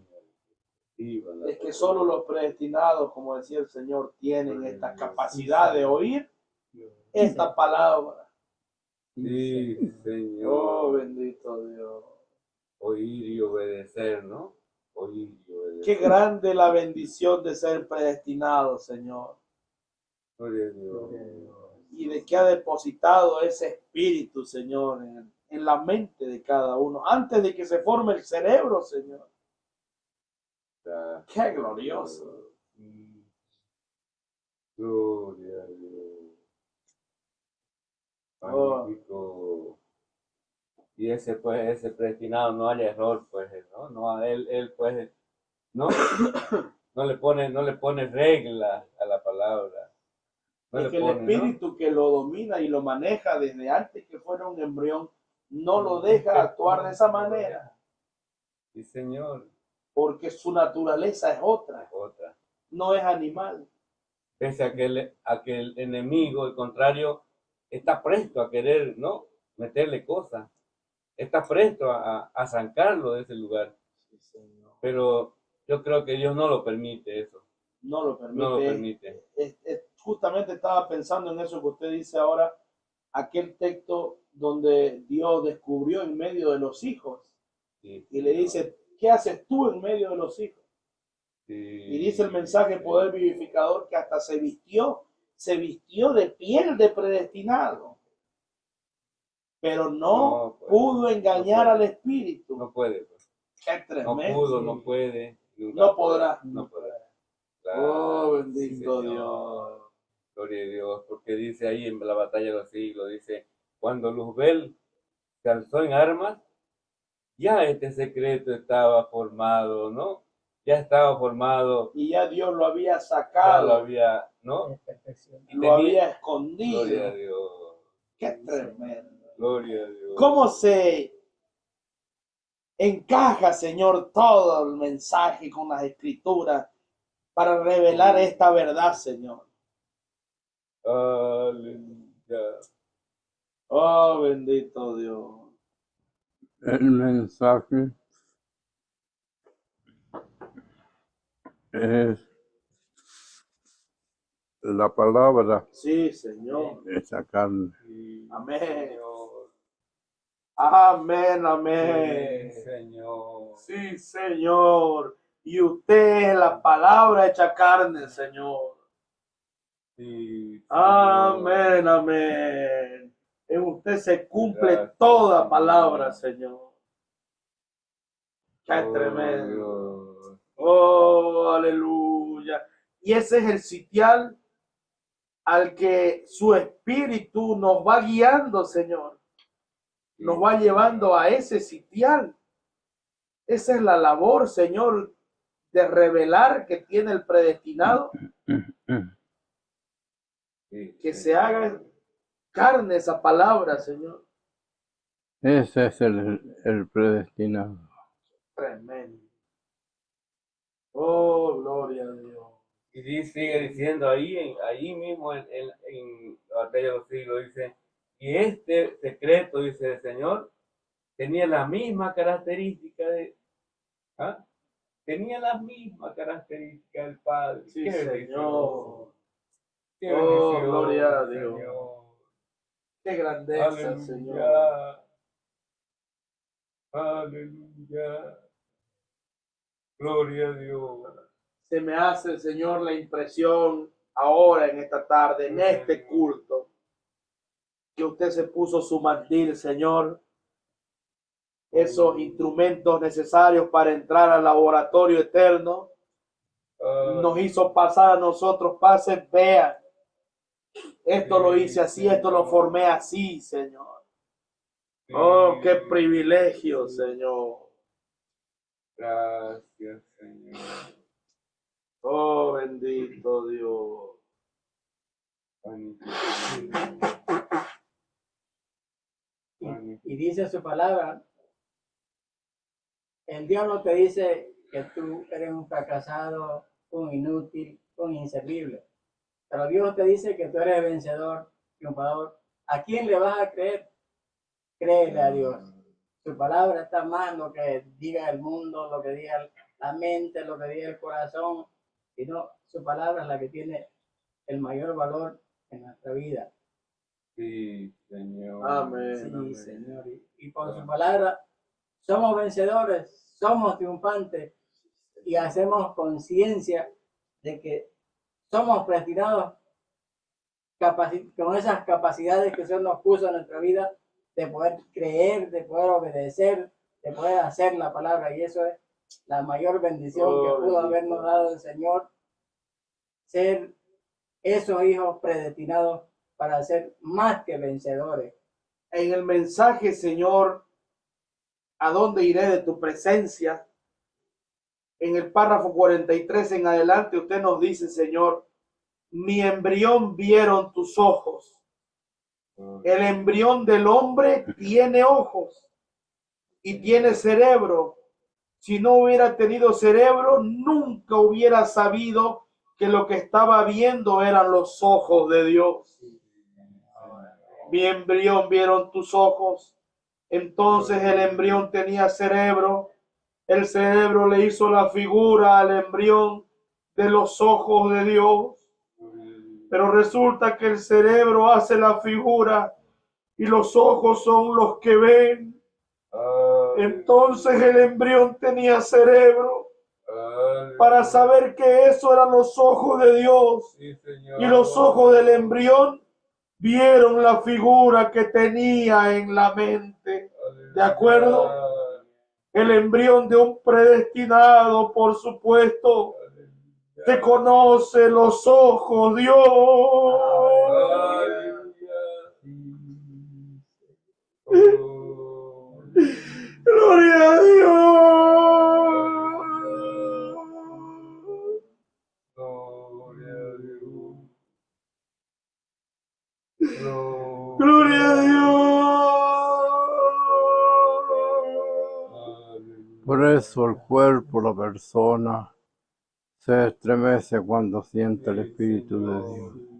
Reciban Es que solo los predestinados, como decía el Señor, tienen esta capacidad de oír esta palabra. Sí, Oh, Señor. bendito Dios. Oír y obedecer, ¿no? Qué grande la bendición de ser predestinado, Señor. Y de que ha depositado ese espíritu, Señor, en, en la mente de cada uno. Antes de que se forme el cerebro, Señor. Qué glorioso. Gloria a Dios. Oh. Magnífico. Y ese, pues, ese predestinado no haya error, pues, ¿no? No, él, él, pues, no, no le pone, no le pone reglas a la palabra. No Es el espíritu que lo domina y lo maneja desde antes que fuera un embrión, no lo deja actuar de esa manera, Sí, señor. porque su naturaleza es otra, Otra. no es animal. Pese a que, el, a que el enemigo, el contrario, está presto a querer, ¿no? Meterle cosas. Está presto a, a arrancarlo de ese lugar. Pero yo creo que Dios no lo permite eso. No lo permite. No lo permite. Es- es- justamente estaba pensando en eso que usted dice ahora, aquel texto donde Dios descubrió en medio de los hijos Sí, y le dice, ¿qué haces tú en medio de los hijos? sí, Y dice el mensaje poder vivificador que hasta se vistió, se vistió de piel de predestinado. Pero no, No, pues, pudo engañar no al espíritu. No puede. pues. Qué No tremendo. pudo, no puede. nunca No podrá. No podrá. Oh, Claro, sí, bendito Señor. Dios. Gloria a Dios, porque dice ahí en la batalla de los siglos, dice, cuando Luzbel se alzó en armas, ya este secreto estaba formado, ¿no? Ya estaba formado, Y ya Dios lo había ya sacado, lo había, ¿no? Y lo tenía- había Gloria a escondido. Dios, Qué tremendo. Gloria a Dios. ¿Cómo se encaja, Señor, todo el mensaje con las escrituras para revelar esta verdad, Señor? Aleluya. Oh, bendito Dios. El mensaje es la palabra, Sí, Señor. esa carne. Sí, Amén. Amén, Sí, amén. Señor. Sí, Señor. Y usted es la palabra hecha carne, Señor. Sí, Señor. Amén, amén. En usted se cumple Gracias, toda Señor. palabra, Señor. Qué Oh, tremendo. Dios. Oh, aleluya. Y ese es el sitial al que su espíritu nos va guiando, Señor. Nos va llevando a ese sitial. Esa es la labor, Señor, de revelar que tiene el predestinado, que se haga carne esa palabra, Señor. Ese es el, el predestinado. Tremendo. Oh, gloria a Dios. Y sigue diciendo ahí, ahí mismo en, en- en la batalla de los siglos, dice, y este secreto, dice el Señor, tenía la misma característica de, ¿ah? tenía la misma característica del Padre. Sí, Qué Señor. qué Oh, gloria a Dios. Señor. Qué grandeza, Señor. Aleluya. Aleluya. Gloria a Dios. Se me hace, Señor, la impresión ahora en esta tarde, en este culto, que usted se puso su mandil, Señor. Esos instrumentos necesarios para entrar al laboratorio eterno nos hizo pasar a nosotros pases, vean. Esto lo hice así, esto lo formé así, Señor. Oh, qué privilegio, Señor. Gracias, Señor. Oh, bendito Dios. Y, dice su palabra, el diablo te dice que tú eres un fracasado, un inútil, un inservible. Pero Dios te dice que tú eres vencedor, triunfador. ¿A quién le vas a creer? Créele a Dios. Su palabra está más lo que diga el mundo, lo que diga la mente, lo que diga el corazón, sino su palabra es la que tiene el mayor valor en nuestra vida. Sí, Señor. Amén. Sí, amén. Señor. Y, y por su palabra somos vencedores, somos triunfantes y hacemos conciencia de que somos destinados capaci- con esas capacidades que Dios nos puso en nuestra vida de poder creer, de poder obedecer, de poder hacer la palabra. Y eso es la mayor bendición Oh, que pudo bendito. habernos dado el Señor, ser esos hijos predestinados para ser más que vencedores. en el mensaje, Señor, ¿a dónde iré de tu presencia? En el párrafo 43 en adelante, usted nos dice, Señor, mi embrión vieron tus ojos. El embrión del hombre tiene ojos y tiene cerebro. Si no hubiera tenido cerebro, nunca hubiera sabido que lo que estaba viendo eran los ojos de Dios. Mi embrión vieron tus ojos. Entonces el embrión tenía cerebro. El cerebro le hizo la figura al embrión de los ojos de Dios. Pero resulta que el cerebro hace la figura y los ojos son los que ven. Entonces el embrión tenía cerebro para saber que eso eran los ojos de Dios. Sí. Y los ojos del embrión vieron la figura que tenía en la mente. ¿De acuerdo? El embrión de un predestinado, por supuesto, te conoce los ojos, Dios. Gloria a Dios. Gloria a Dios. Por eso el cuerpo, la persona, se estremece cuando siente el Espíritu de Dios.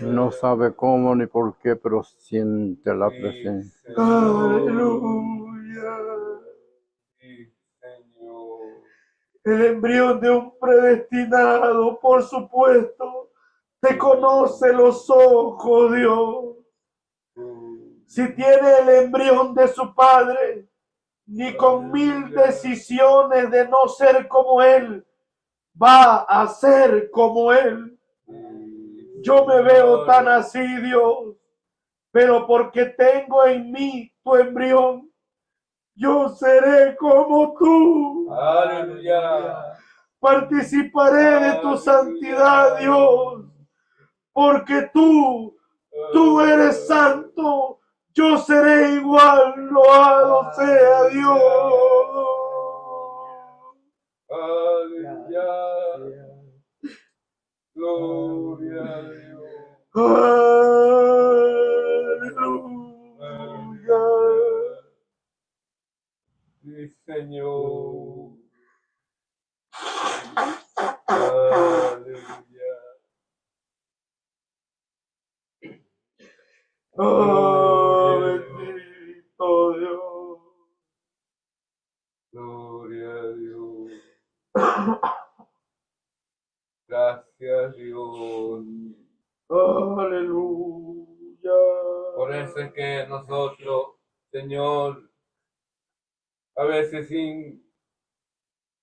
No sabe cómo ni por qué, pero siente la presencia. Aleluya. El embrión de un predestinado, por supuesto, te conoce los ojos, Dios. Si tiene el embrión de su padre, ni con mil decisiones de no ser como él, va a ser como él. Yo me veo tan así, Dios, pero porque tengo en mí tu embrión, yo seré como tú. Aleluya. Participaré de tu santidad, Dios, porque tú, tú eres santo. Yo seré igual, loado sea Dios. Aleluya. Gloria a Dios. Aleluya. Sí, Señor. Aleluya. Oh, bendito Dios. Gloria a Dios. Gracias, Dios. Por eso es que nosotros, Señor, a veces sin,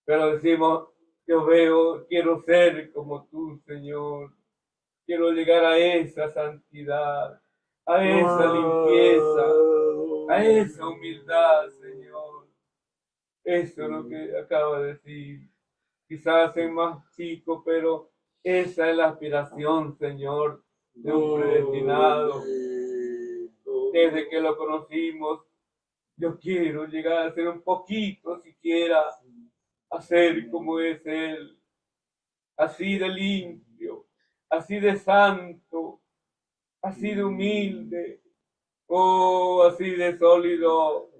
pero decimos, yo veo, quiero ser como tú, Señor. Quiero llegar a esa santidad, a esa limpieza, a esa humildad, Señor. Eso es lo que acaba de decir. Quizás es más chico, pero esa es la aspiración, Señor, de un predestinado. Desde que lo conocimos, yo quiero llegar a ser un poquito, siquiera, a ser como es Él. Así de limpio, así de santo, así de humilde, oh, así de sólido,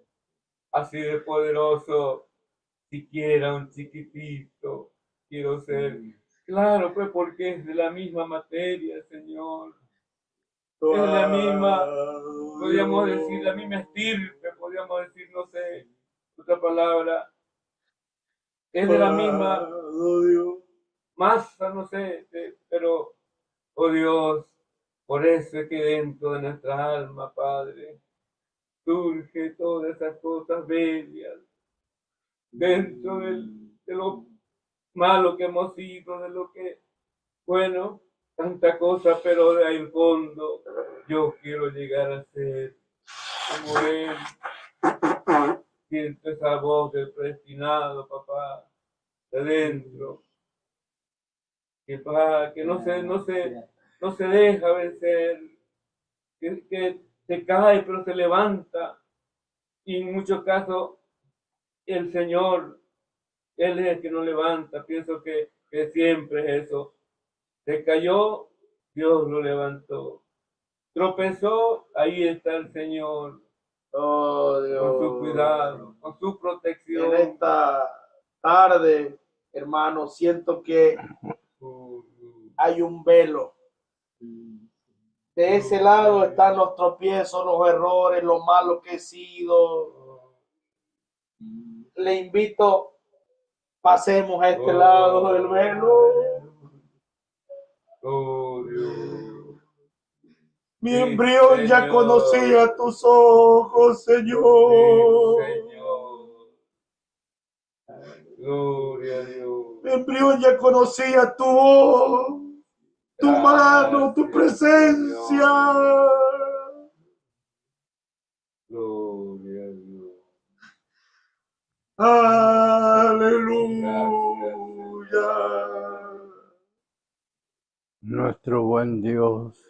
así de poderoso, siquiera un chiquitito quiero ser. Claro, pues porque es de la misma materia, Señor. Es la misma, podríamos decir, la misma estirpe, podríamos decir, no sé, otra palabra. Es de la misma masa, no sé, pero, oh Dios, por eso es que dentro de nuestra alma, Padre, surge todas esas cosas bellas, dentro del- de lo malo que hemos sido, de lo que, bueno, tanta cosa, pero de en fondo, yo quiero llegar a ser como Él. Siento esa voz del predestinado, papá, de dentro. Que, pa- que no se, no se, no se deja vencer, que, que se cae pero se levanta. Y en muchos casos el Señor, Él es el que nos levanta. Pienso que, que siempre es eso. Se cayó, Dios lo levantó. Tropezó, ahí está el Señor, Oh, Dios. con su cuidado, con su En protección. esta tarde, hermano, siento que hay un velo. De ese lado están los tropiezos, los errores, lo malo que he sido. Le invito, pasemos a este lado del velo. Mi Sí, embrión ya conocía tus ojos, Sí, Señor. Señor. Gloria a Dios. Mi embrión ya conocía tu voz, tu mano, tu Gracias, presencia. Señor. Gloria a Dios. Aleluya. Nuestro buen Dios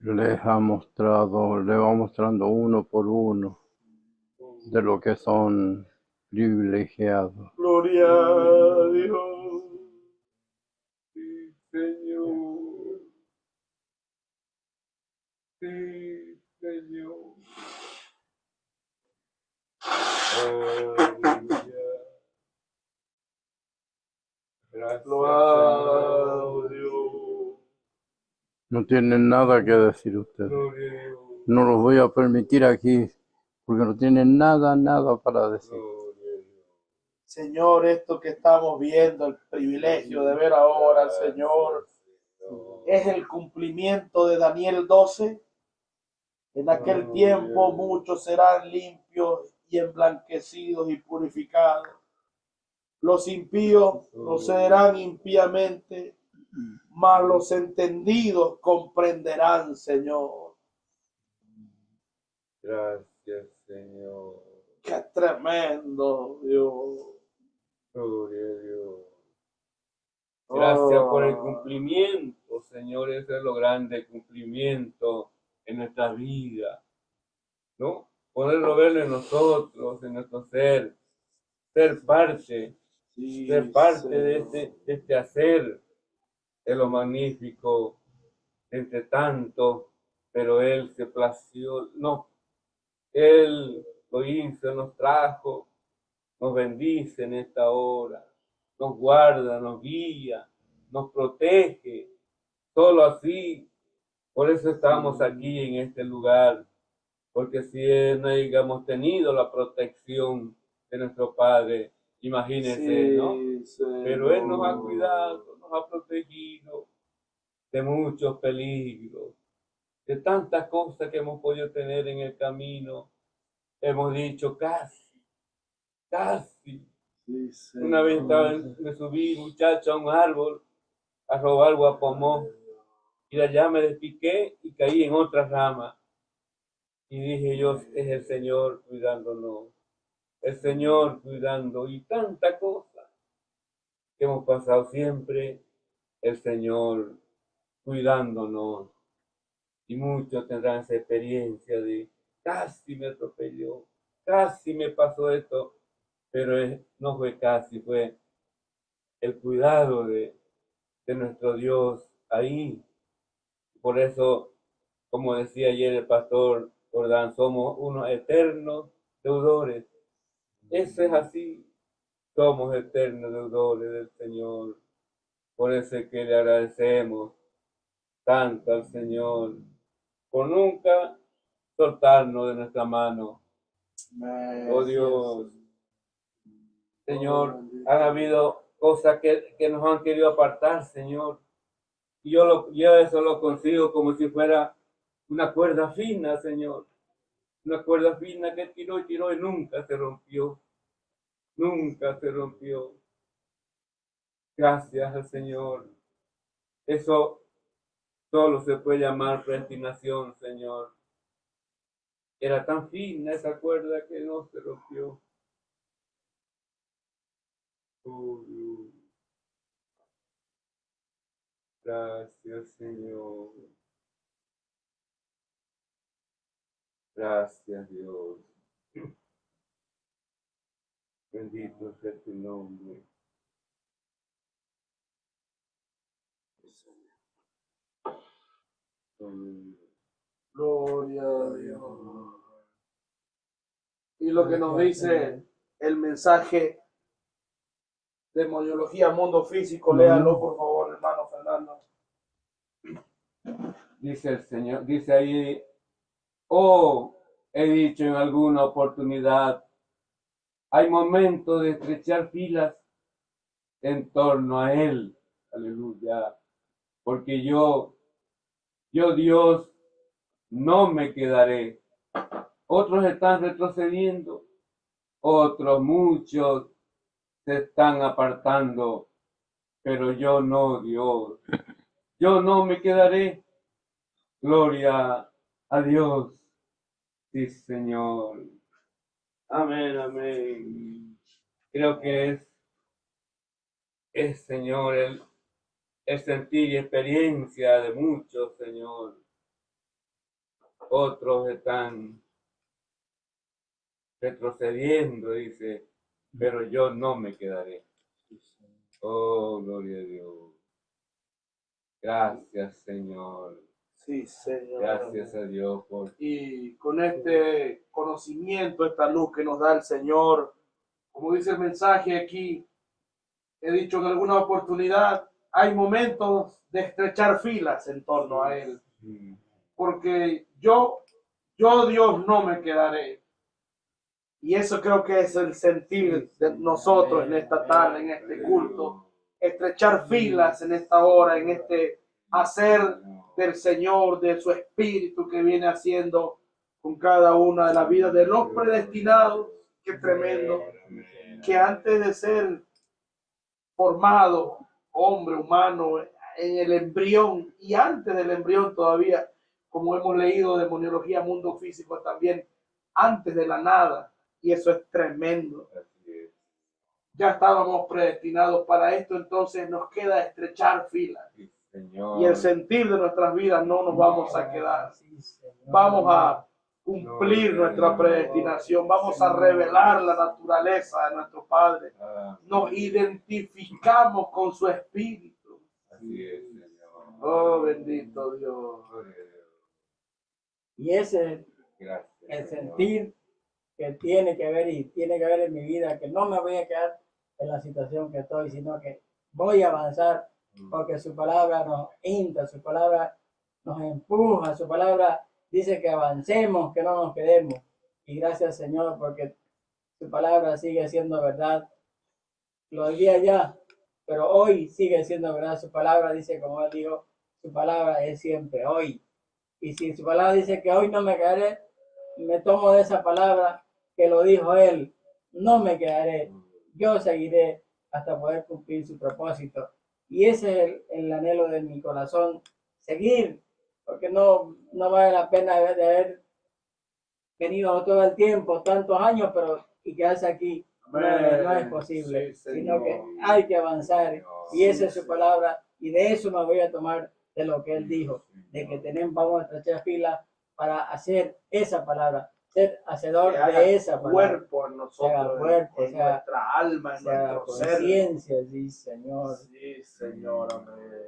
les ha mostrado, le va mostrando uno por uno de lo que son privilegiados. Gloria a Dios. Sí, Señor. Sí, Señor. Aleluya. Gracias, Señor. No tienen nada que decir ustedes. No los voy a permitir aquí porque no tienen nada, nada para decir. Señor, esto que estamos viendo, el privilegio de ver ahora, Señor, Señor. es el cumplimiento de Daniel 12. En aquel tiempo muchos serán limpios y emblanquecidos y purificados. Los impíos procederán impíamente, mas los entendidos comprenderán, Señor. Gracias, Señor. Qué tremendo, Dios. Gloria a Dios. Gracias por el Oh. cumplimiento, Señor. Eso es lo grande, cumplimiento en nuestra vida. ¿No? Poderlo verlo en nosotros, en nuestro ser. Ser parte, Sí, ser parte de este, de este hacer. Es lo magnífico entre tanto, pero Él se plació. No, Él lo hizo, nos trajo, nos bendice en esta hora, nos guarda, nos guía, nos protege. Solo así, por eso estamos aquí en este lugar, porque si no hayamos tenido la protección de nuestro Padre, imagínense, ¿no? Sí, Pero Él nos ha Señor. cuidado, nos ha protegido de muchos peligros, de tantas cosas que hemos podido tener en el camino. Hemos dicho casi, casi. Sí, Una vez estaba me subí, muchacho, a un árbol a robar guapomó y de allá me despiqué y caí en otra rama. Y dije yo, es el Señor cuidándonos, el Señor cuidando y tanta cosa hemos pasado siempre, el Señor cuidándonos. Y muchos tendrán esa experiencia de casi me atropelló, casi me pasó esto, pero no fue casi, fue el cuidado de, de nuestro Dios ahí. Por eso, como decía ayer el pastor Jordán, somos unos eternos deudores. Eso es así. Somos eternos deudores del Señor. Por eso es que le agradecemos tanto al Señor por nunca soltarnos de nuestra mano. Oh Dios, Señor, han habido cosas que, que nos han querido apartar, Señor. Y yo, lo, yo eso lo consigo como si fuera una cuerda fina, Señor. Una cuerda fina que tiró y tiró y nunca se rompió. Nunca se rompió. Gracias al Señor. Eso solo se puede llamar predestinación, Señor. Era tan fina esa cuerda que no se rompió. Dios. Gracias, Señor. Gracias, Dios. Bendito sea tu nombre. Gloria a Dios. Y lo que nos dice el mensaje de Demoniología Mundo Físico, léalo por favor, hermano Fernando. Dice el Señor, dice ahí, oh, he dicho en alguna oportunidad, hay momentos de estrechar filas en torno a Él, aleluya, porque yo, yo Dios, no me quedaré. Otros están retrocediendo, otros muchos se están apartando, pero yo no, Dios, yo no me quedaré. Gloria a Dios. Sí, Señor. Amén, amén. Creo que es, es Señor, el, el sentir y experiencia de muchos, Señor. Otros están retrocediendo, dice, pero yo no me quedaré. Oh, gloria a Dios. Gracias, Señor. Sí, Señor. Gracias a Dios por Y con este conocimiento, esta luz que nos da el Señor, como dice el mensaje aquí, he dicho en alguna oportunidad, hay momentos de estrechar filas en torno a Él. Porque yo, yo Dios no me quedaré. Y eso creo que es el sentir de nosotros en esta tarde, en este culto. Estrechar filas en esta hora, en este hacer del Señor, de su Espíritu que viene haciendo con cada una de las vidas de los predestinados. Qué tremendo. Que antes de ser formado, hombre humano, en el embrión y antes del embrión todavía, como hemos leído demoniología, mundo físico también, antes de la nada. Y eso es tremendo. Ya estábamos predestinados para esto, entonces nos queda estrechar filas. Y el sentir de nuestras vidas no nos vamos a quedar. Vamos a cumplir nuestra predestinación, vamos a revelar la naturaleza de nuestro Padre. Nos identificamos con su espíritu. Oh, bendito Dios. Y ese el sentir que tiene que ver y tiene que ver en mi vida, que no me voy a quedar en la situación que estoy, sino que voy a avanzar porque su palabra nos insta, su palabra nos empuja, su palabra dice que avancemos, que no nos quedemos. Y gracias Señor porque su palabra sigue siendo verdad. Lo día ya, pero hoy sigue siendo verdad. Su palabra dice, como él dijo, su palabra es siempre hoy. Y si su palabra dice que hoy no me quedaré, me tomo de esa palabra que lo dijo él. No me quedaré. Yo seguiré hasta poder cumplir su propósito. Y ese es el, anhelo de mi corazón, seguir, porque no, no vale la pena de haber venido todo el tiempo, tantos años, pero y quedarse aquí no, es posible, sino que hay que avanzar. y esa es su palabra, y de eso me voy a tomar de lo que él dijo, de que tenemos, vamos a fila para hacer esa palabra, ser hacedor de esa cuerpo en nosotros, cuerpo, en, nuestra alma, en nuestro ser. sí, Señor. Sí, Señor.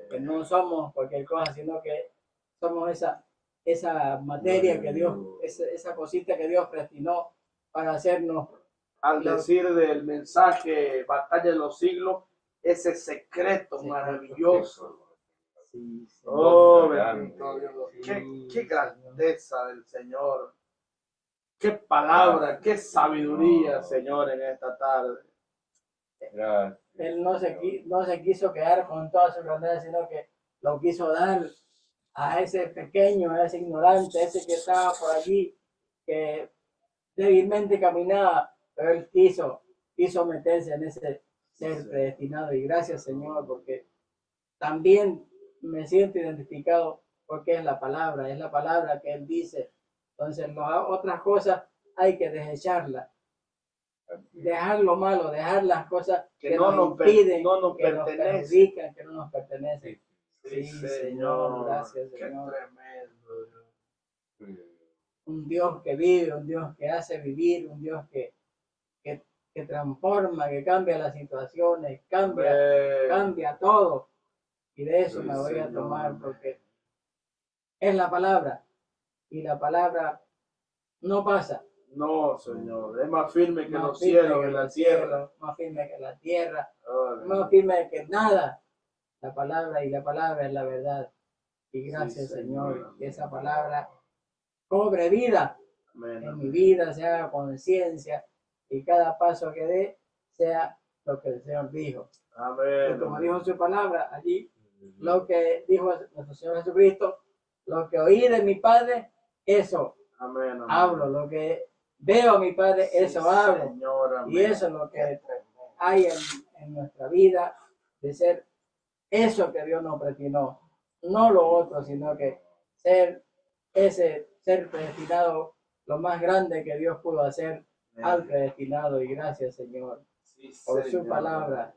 Que no somos cualquier cosa, sino que somos esa, esa materia que Dios, esa, esa cosita que Dios prestinó para hacernos. Al decir del mensaje Batalla de los siglos, ese secreto maravilloso. oh, bendito Dios. Qué, qué grandeza del Señor Qué palabra, qué sabiduría, Señor, en esta tarde. Él no se, no se quiso quedar con toda su grandeza, sino que lo quiso dar a ese pequeño, a ese ignorante, a ese que estaba por allí, que débilmente caminaba, pero él quiso, quiso meterse en ese ser predestinado. Y gracias, Señor, porque también me siento identificado porque es la palabra, es la palabra que él dice entonces, otras cosas hay que desecharlas. Dejar lo malo, dejar las cosas que, no nos, impiden, no nos que nos perjudican, que no nos pertenecen. Sí, Señor. Gracias, Señor. Un Dios que vive, un Dios que hace vivir, un Dios que, que, que transforma, que cambia las situaciones, cambia, cambia todo. Y de eso me voy a tomar porque es la palabra y la palabra no pasa. No, Señor, es más firme que los cielos, que la tierra. Más firme que la tierra, más firme que nada. La palabra y la palabra es la verdad. Y gracias, Señor, que esa palabra cobre vida en mi vida, sea conciencia y cada paso que dé sea lo que el Señor dijo. Amén. Como dijo su palabra allí, lo que dijo nuestro Señor Jesucristo, lo que oí de mi Padre, eso. Hablo, lo que veo a mi Padre, eso hablo. y eso es lo que hay en, nuestra vida, de ser eso que Dios nos predestinó, no lo otro, sino que ser ese ser predestinado, lo más grande que Dios pudo hacer al predestinado. Y gracias, Señor, por su palabra.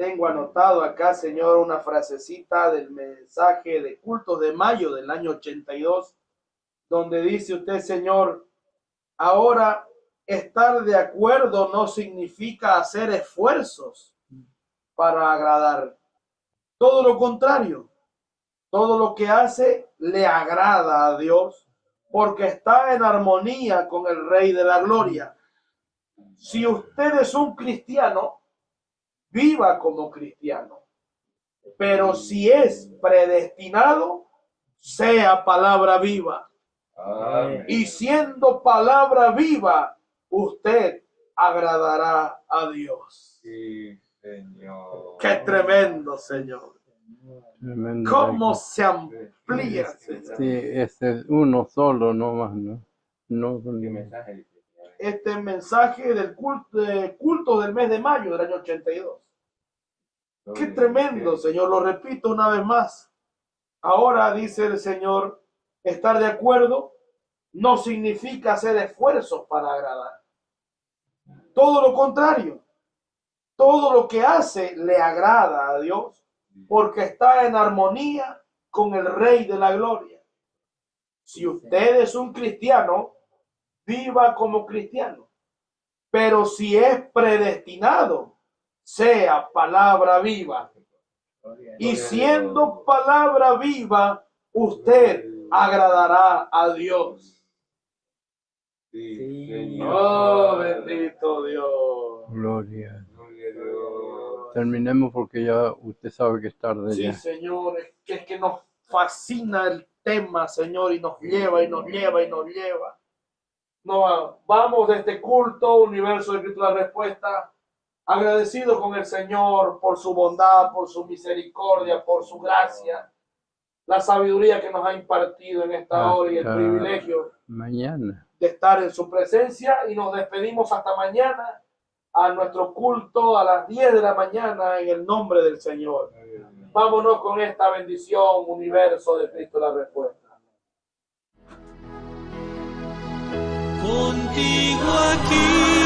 Tengo anotado acá, Señor, una frasecita del mensaje de cultos de mayo del año 82, donde dice usted, Señor, ahora estar de acuerdo no significa hacer esfuerzos para agradar. Todo lo contrario, todo lo que hace le agrada a Dios porque está en armonía con el Rey de la Gloria. Si usted es un cristiano, viva como cristiano. Pero si es predestinado, sea palabra viva. Amén. Y siendo palabra viva, usted agradará a Dios. Sí, Señor. Qué tremendo, Señor. Tremendo. Cómo se amplía, Señor. Sí, ese es uno solo nomás, ¿no? No. Este mensaje del culto, de- culto del mes de mayo del año 82. Qué tremendo, Señor. Lo repito una vez más. Ahora dice el Señor, estar de acuerdo no significa hacer esfuerzos para agradar. Todo lo contrario. Todo lo que hace le agrada a Dios porque está en armonía con el Rey de la Gloria. Si usted es un cristiano, viva como cristiano. Pero si es predestinado, sea palabra viva. Y siendo palabra viva, usted agradará a Dios. Sí. Señor. Oh, bendito Dios. Gloria. Gloria a Dios. Terminemos porque ya usted sabe que es tarde Sí, ya. Señor, es que, es que nos fascina el tema, Señor, y nos lleva y nos lleva y nos lleva. No, vamos de este culto, universo de Escritura Respuesta, agradecido con el Señor por su bondad, por su misericordia, por su gracia, la sabiduría que nos ha impartido en esta hora y el Hasta privilegio Mañana. de estar en su presencia y nos despedimos hasta mañana a nuestro culto a las 10 de la mañana en el nombre del Señor. Vámonos con esta bendición, universo de Cristo la respuesta. Contigo aquí